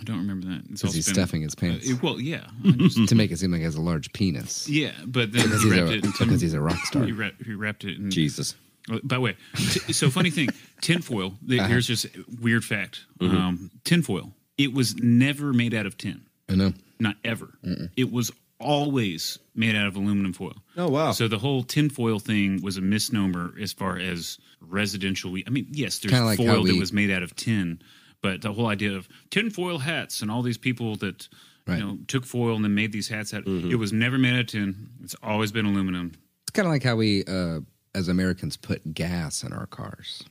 I don't remember that. It's Because he's he's stuffing his pants Uh, well, yeah, I just- to make it seem like he has a large penis. yeah, but then Because he he's, wrapped a, it in because he's a rock star. he, wrapped, he wrapped it in Jesus. Oh, By the way, t- so funny thing, tinfoil. th- Uh-huh. Here's just a weird fact. Mm-hmm. Um, tinfoil. It was never made out of tin. I know. Not ever. It was always made out of aluminum foil. Oh, wow. So the whole tinfoil thing was a misnomer as far as residential. I mean, yes, there's like how foil that was made out of tin, but the whole idea of tinfoil hats and all these people that Right. you know took foil and then made these hats out, it was never made out of tin. It's always been aluminum. It's kind of like how we, uh, as Americans, put gas in our cars.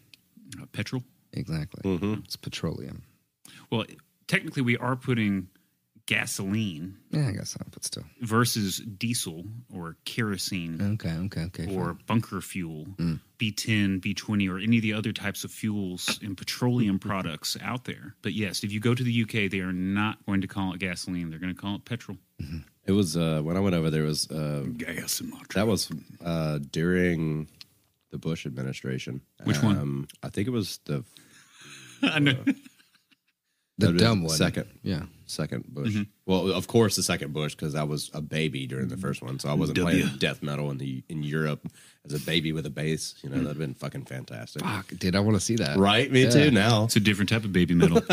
Uh, petrol. Exactly. It's petroleum. Well, technically, we are putting gasoline Yeah, I guess so, but still. versus diesel or kerosene Okay, okay, okay. or fine. bunker fuel, B10, B20, or any of the other types of fuels and petroleum products out there. But yes, if you go to the UK, they are not going to call it gasoline. They're going to call it petrol. It was uh, when I went over there was uh, Gas and that was uh, during the Bush administration. Which one? Um, I think it was the I know. the no, dumb one. second. Yeah. Second Bush. Mm-hmm. Well, of course, the second Bush because I was a baby during the mm-hmm. first one, so I wasn't W. playing death metal in the in Europe as a baby with a bass. You know, mm. that'd been fucking fantastic. Fuck, dude, I want to see that. Right, me Yeah. too. Now, It's a different type of baby metal.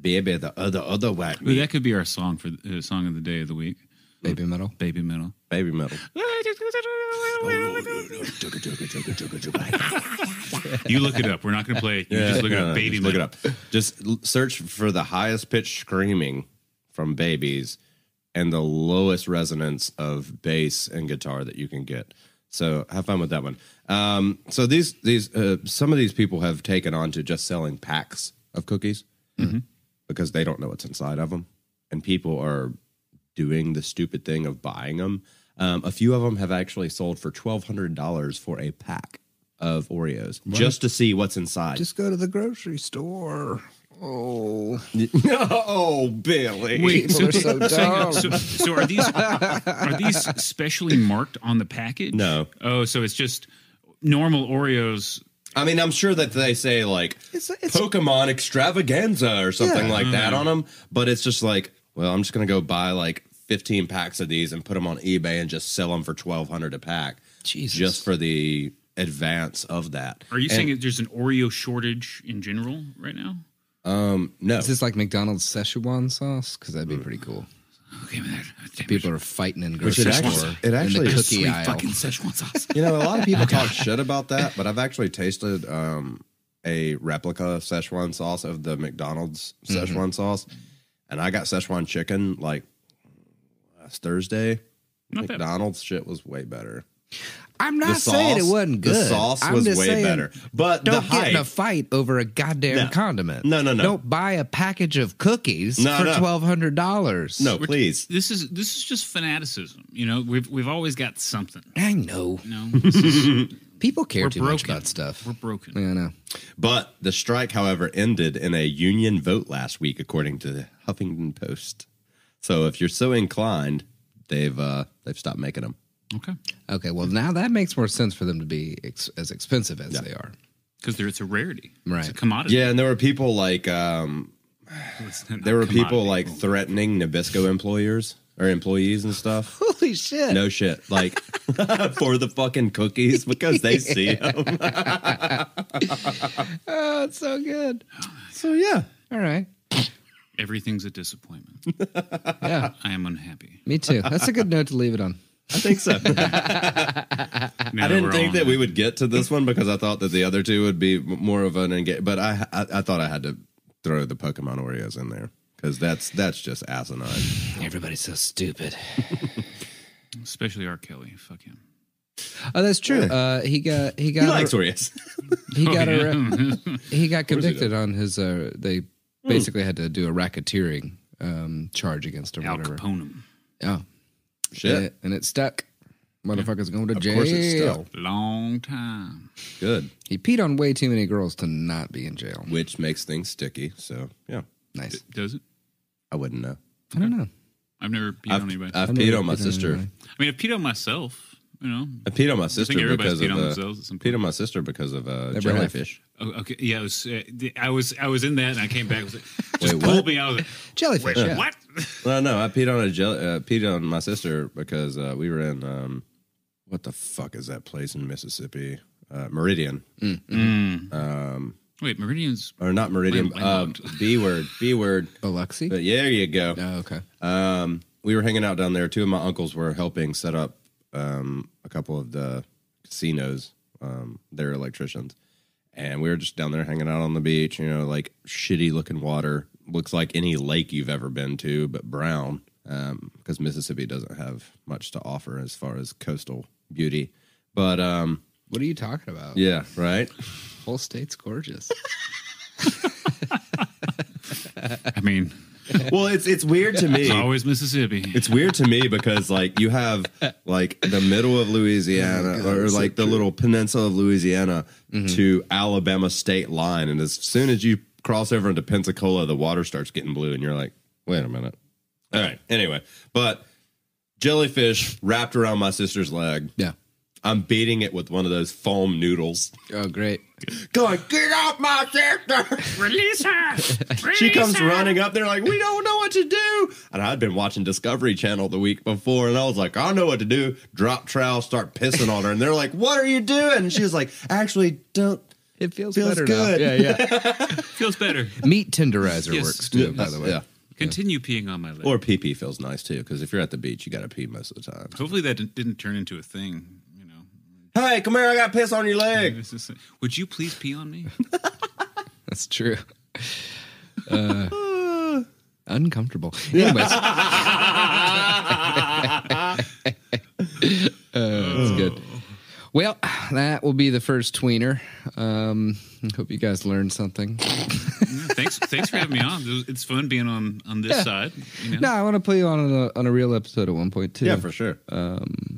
baby, the other other whack But that could be our song for the uh, song of the day of the week. Baby metal. Baby metal. baby metal. You look it up. We're not going to play it. You just look it no, up. Baby just look it up. Just l- search for the highest pitch screaming from babies and the lowest resonance of bass and guitar that you can get. So have fun with that one. Um, so these these uh, some of these people have taken on to just selling packs of cookies because they don't know what's inside of them, and people are doing the stupid thing of buying them. Um, a few of them have actually sold for twelve hundred dollars for a pack of Oreos just to see what's inside. Just go to the grocery store. Oh. oh, Billy. Wait, People so, are so dumb. so, so are these are these specially marked on the package? No. Oh, so it's just normal Oreos. I mean, I'm sure that they say like It's- it's- Pokemon extravaganza or something Yeah. like that on them, but it's just like, well, I'm just gonna go buy like 15 packs of these and put them on eBay and just sell them for 1,200 a pack, Jesus. just for the advance of that. Are you And- saying that there's an Oreo shortage in general right now? Um, no. Is this like McDonald's Szechuan sauce? Because that'd be pretty cool. Okay, man. People are fighting in Which grocery it actually- store. it actually in the is cookie Sweet aisle. fucking Szechuan sauce. You know, a lot of people talk shit about that, but I've actually tasted um, a replica Szechuan sauce of the McDonald's Mm-hmm. Szechuan sauce, and I got Szechuan chicken like last Thursday. Not bad. McDonald's shit was way better. I'm The not saying it wasn't good. The sauce I'm was way saying, better, but Don't the get in a fight over a goddamn No. condiment. No, no, no. Don't buy a package of cookies No, for twelve hundred dollars. No, please. This is this is just fanaticism. You know, we've we've always got something. I know. You know, is- People care We're too much about stuff. we're broken. Yeah, I know. But the strike, however, ended in a union vote last week, according to the Huffington Post. So if you're so inclined, they've uh, they've stopped making them. Okay, Okay, well now that makes more sense for them to be ex- as expensive as they are. because it's a rarity. It's a Right. commodity. Yeah, and there were people like um, It's there were people like threatening Nabisco employers or employees and stuff. Holy shit! No shit, like for the fucking cookies because they see them. Oh, it's so good. So yeah, All right. Everything's a disappointment. Yeah, I am unhappy. me too. That's a good note to leave it on. I think so. I didn't think that we would get to this one because I thought that the other two would be more of an engage. But I, I I thought I had to throw the Pokemon Oreos in there because that's that's just asinine. Everybody's so stupid. especially R. Kelly. Fuck him. Oh, that's true. Uh, he got he got He likes Oreos. he got Oh, yeah. arre- he got course he convicted on his. Uh, they basically had to do a racketeering um, charge against him. or Al whatever. Capone. Yeah, Shit, And, it, and it stuck. Motherfucker's going to Of jail. course it stuck. Long time. good. He peed on way too many girls to not be in jail. Which makes things sticky. So yeah, Nice. Does it? I wouldn't know. I don't know. I've never peed I've, on anybody. I've I've peed on my peed on sister. anybody. I mean, I've peed on myself. You know, I peed on my sister think everybody's because of peed on uh, themselves at some peed on my sister because of uh, jellyfish. Oh, okay, yeah, it was, uh, I was I was in that, and I came back. It was like, just Wait, pulled what? me out. of it. Jellyfish. Wait, yeah. what? No, no, I peed on a jelly, uh, peed on my sister because uh, we were in um, what the fuck is that place in Mississippi? Uh, Meridian, Wait, Meridian's. or not Meridian? Land- Um, landlocked. B word, B word. Biloxi? But yeah, there you go. Oh, okay. Um, we were hanging out down there. Two of my uncles were helping set up um, a couple of the casinos. Um, they're electricians, and we were just down there hanging out on the beach. You know, like shitty looking water, looks like any lake you've ever been to, but brown. Because Mississippi doesn't have much to offer as far as coastal beauty. But um, What are you talking about? yeah, right. Whole state's gorgeous. I mean, well, it's it's weird to me. it's always Mississippi. It's weird to me because like you have like the middle of Louisiana or like the little peninsula of Louisiana to Alabama state line, and as soon as you cross over into Pensacola, the water starts getting blue, and you're like, wait a minute. All right. Anyway, but jellyfish wrapped around my sister's leg. Yeah. I'm beating it with one of those foam noodles. Oh, great. Going, get off my sister! Release her. Release She comes running up there like, we don't know what to do. And I'd been watching Discovery Channel the week before, and I was like, I know what to do. Drop trowel, start pissing on her. And they're like, what are you doing? And she was like, actually, don't. It feels, Feels better good. now. Yeah, yeah. Feels better. Meat tenderizer Yes. works too, by the way. Yeah. Continue peeing on my leg. Or pee pee feels nice too, because if you're at the beach, you got to pee most of the time. Hopefully that didn't- didn't turn into a thing. You know, Hey, come here. I got piss on your leg. It's just- would you please pee on me? That's true. Uh, uncomfortable. Anyways. Uh, that's good. Well, that will be the first tweener. Um, hope you guys learned something. Yeah, thanks, thanks for having me on. It's fun being on on this Yeah. side. You know? No, I want to put you on a, on a real episode at one point too. Yeah, for sure. Um,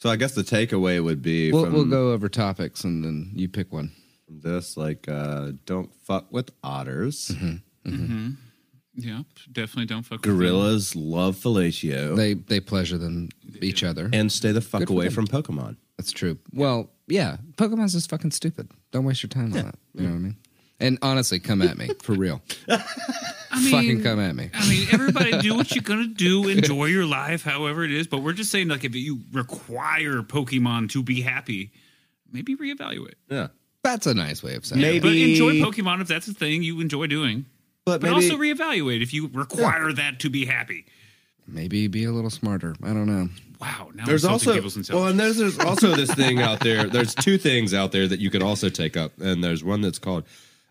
so I guess the takeaway would be We'll, from, we'll go over topics and then you pick one. from this like, uh, don't fuck with otters. Mm-hmm, mm-hmm. Mm-hmm. Yep, definitely don't fuck with. Gorillas love fellatio. They they pleasure them each other. and stay the fuck Good away from Pokemon. That's true. Well, yeah, Pokemon's just fucking stupid. Don't waste your time on that. You know what I mean? And honestly, come at me for real. I mean, fucking come at me. I mean, everybody do what you're gonna do. Enjoy your life, however it is. But we're just saying, like, if you require Pokemon to be happy, maybe reevaluate. Yeah. That's a nice way of saying Maybe- it. But enjoy Pokemon if that's a thing you enjoy doing. But, But maybe also reevaluate if you require that to be happy. Maybe be a little smarter. I don't know. Wow. Now there's insulting also people's themselves. well, and there's, there's also this thing out there. There's two things out there that you could also take up, and there's one that's called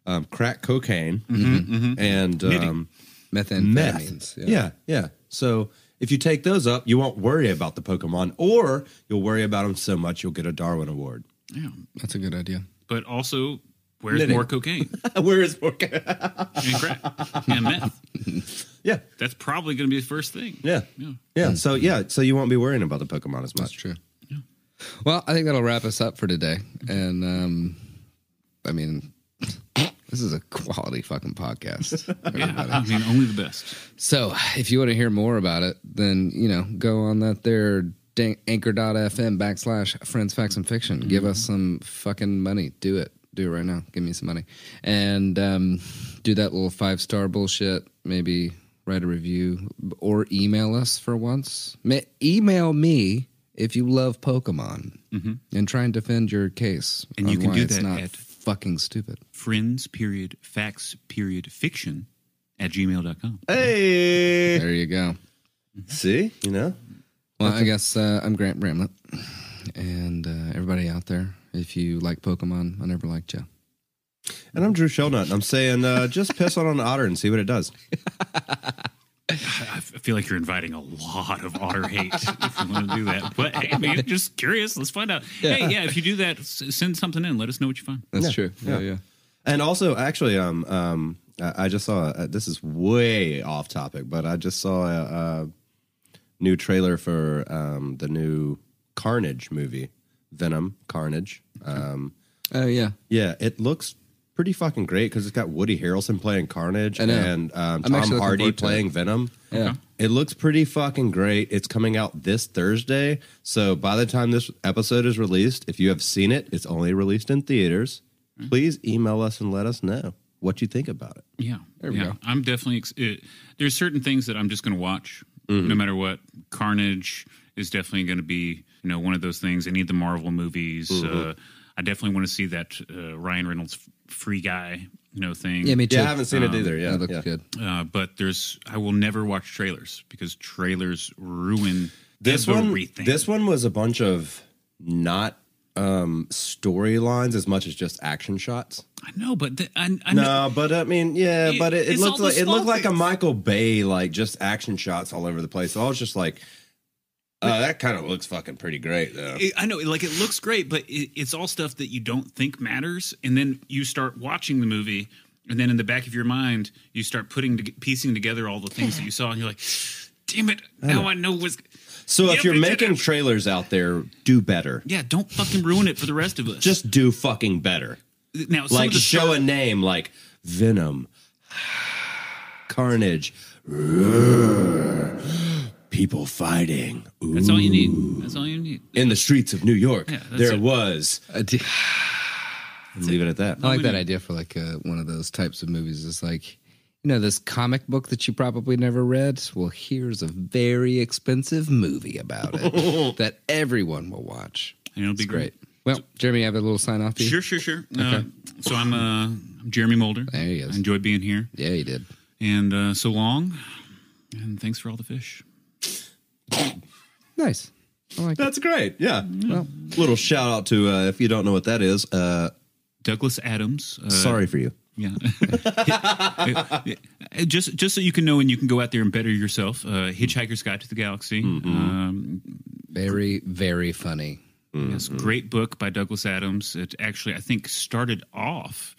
um, crack cocaine and um, meth. Methamphetamines. Yeah. yeah, So if you take those up, you won't worry about the Pokemon, or you'll worry about them so much you'll get a Darwin Award. yeah. That's a good idea. But also, where's Knitting. more cocaine Where is more? and crack and meth? yeah, That's probably going to be the first thing. yeah, Yeah. yeah. So yeah, so you won't be worrying about the Pokemon as much. That's much. true. Well, I think that'll wrap us up for today. And um, I mean, this is a quality fucking podcast. Yeah. I mean, only the best. So, if you want to hear more about it, then you know, go on that there anchor.fm backslash friends facts and fiction. Give us some fucking money. Do it. Do it right now. Give me some money. And um, do that little five star bullshit. Maybe write a review or email us for once. Ma- email me if you love Pokemon and try and defend your case. Mm-hmm. And you can do that at- fucking stupid. Friends period facts period fiction at gmail.com. Hey, There you go. see, you know, Well, I guess uh, I'm Grant Bramlett, and uh, everybody out there, if you like Pokemon, I never liked you. and I'm Drew Shelnut. I'm saying uh, just piss on an otter and see what it does. I I feel like you're inviting a lot of otter hate if you want to do that. But hey, I mean, just curious. Let's find out. Hey, yeah, if you do that, send something in. Let us know what you find. That's Yeah, true. Yeah, yeah. And also, actually, um, um, I I just saw uh, this is way off topic, but I just saw a, a new trailer for um, the new Carnage movie, Venom Carnage. Um, Oh, yeah. yeah, it looks pretty fucking great because it's got Woody Harrelson playing Carnage and um, Tom Hardy playing Venom. Yeah. It looks pretty fucking great. It's coming out this Thursday. So by the time this episode is released, if you have seen it, it's only released in theaters. Hmm. Please email us and let us know what you think about it. Yeah, There we yeah. go. I'm definitely. Ex- it, there's certain things that I'm just going to watch, Mm-hmm. no matter what. Carnage is definitely going to be, you know, one of those things. I need the Marvel movies. Mm-hmm. Uh, I definitely want to see that uh, Ryan Reynolds f- free guy, you know, thing. Yeah, me too. Yeah, I haven't seen it either. Yeah, that looks yeah. good. Uh, but there's, I will never watch trailers because trailers ruin This one, this one was a bunch of not um storylines as much as just action shots. I know, but the, I, I know, No, but I mean, yeah, It- but it, it looked like it looked small like a. Michael Bay, like just action shots all over the place. So I was just like, uh, that kind of looks fucking pretty great, though. It- I know, like it looks great, but it, it's all stuff that you don't think matters, and then you start watching the movie, and then in the back of your mind, you start putting to, piecing together all the things that you saw, and you're like, "Damn it! Now I know what's." so Yep, if you're making trailers out there, do better. Yeah, don't fucking ruin it for the rest of us. Just do fucking better. now, Like show stuff- a name like Venom, Carnage, people fighting. Ooh. That's all you need. That's all you need. In the streets of New York, Yeah, there it. was. I, do- Leave it at that. I like that idea for like uh, one of those types of movies. It's like, you know, this comic book that you probably never read. Well, here's a very expensive movie about it that everyone will watch. And it'll be It's great. Well, Jeremy, I have a little sign off. Sure, sure, sure. Uh, so I'm uh, I'm Jeremy Moulder. There he is. I enjoyed being here, Yeah, you did. and uh, so long, and thanks for all the fish. Nice. I like That's great. Yeah. Well, Little shout out to uh, if you don't know what that is. Uh, Douglas Adams. Uh, sorry for you. Yeah. just just so you can know and you can go out there and better yourself. Uh, Hitchhiker's Guide to the Galaxy. Um, very, very funny. yes, great book by Douglas Adams. It actually, I think, started off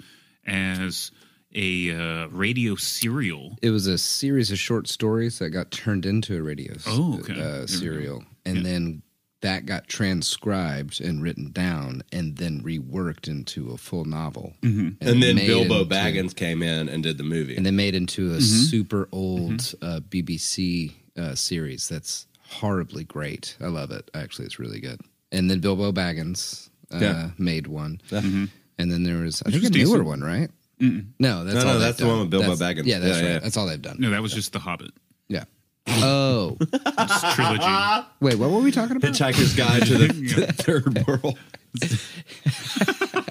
as a uh, radio serial. It was a series of short stories that got turned into a radio Oh, okay. Uh, serial. And then that got transcribed and written down and then reworked into a full novel. Mm-hmm. And then Bilbo into- Baggins came in and did the movie. And they made into a Mm-hmm. super old uh, BBC uh, series that's horribly great. I love it. Actually, it's really good. And then Bilbo Baggins uh, Yeah. made one. Mm-hmm. And then there was, I think, was a newer decent. one, right? No, that's No, all no, they've that's the done. one with Bilbo That's- Baggins. Yeah, that's Yeah, right. yeah. That's all they've done. No, that was just The Hobbit Yeah. Oh, It's trilogy. wait, what were we talking about? Hitchhiker's Guide to the th- Third World.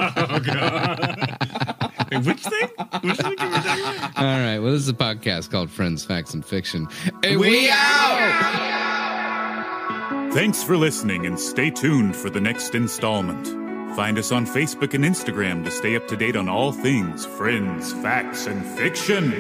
Oh Wait, which thing? Which thing you were talking about? All right. Well, this is a podcast called Friends, Facts, and Fiction. And We Thanks for listening and stay tuned for the next installment. Find us on Facebook and Instagram to stay up to date on all things friends, facts, and fiction.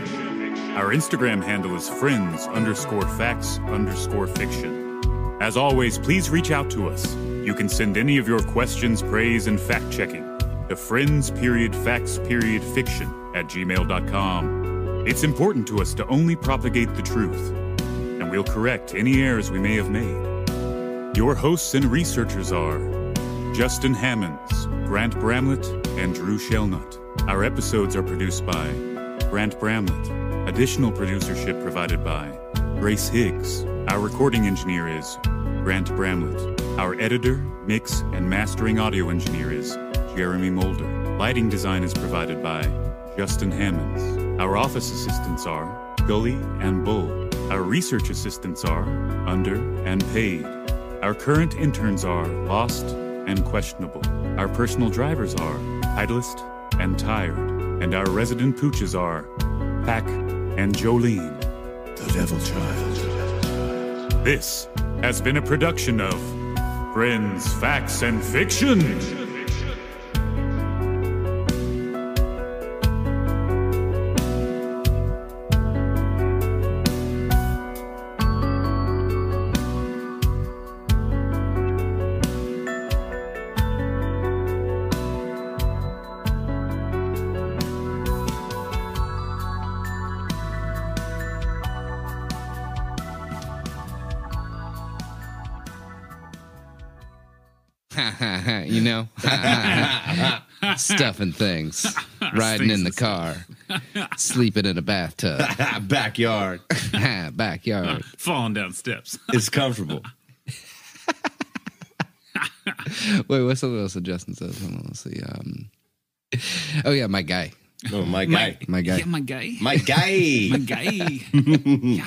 Our Instagram handle is friends underscore facts underscore fiction. As always, please reach out to us. You can send any of your questions, praise, and fact checking to friends period facts period fiction at gmail.com. It's important to us to only propagate the truth, and we'll correct any errors we may have made. Your hosts and researchers are Justin Hammonds, Grant Bramlett, and Drew Shelnut. Our episodes are produced by Grant Bramlett. Additional producership provided by Grace Higgs. Our recording engineer is Grant Bramlett. Our editor, mix, and mastering audio engineer is Jeremy Moulder. Lighting design is provided by Justin Hammonds. Our office assistants are Gully and Bull. Our research assistants are Under and Paid. Our current interns are Lost and Questionable. Our personal drivers are Titleist and Tired. And our resident pooches are Pack and Jolene, the Devil Child. This has been a production of Friends, Facts, and Fiction. You know, stuff and things. riding in the car, sleeping in a bathtub, Backyard. backyard. falling down steps. It's comfortable. Wait, what's something else that Justin says? Hold on, let's see. Um, oh yeah, my guy, Oh, my guy. my guy. Yeah, my guy. My guy. My guy. yeah.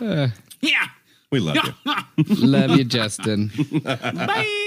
Yeah. yeah. We love you. Love you, Justin. Bye.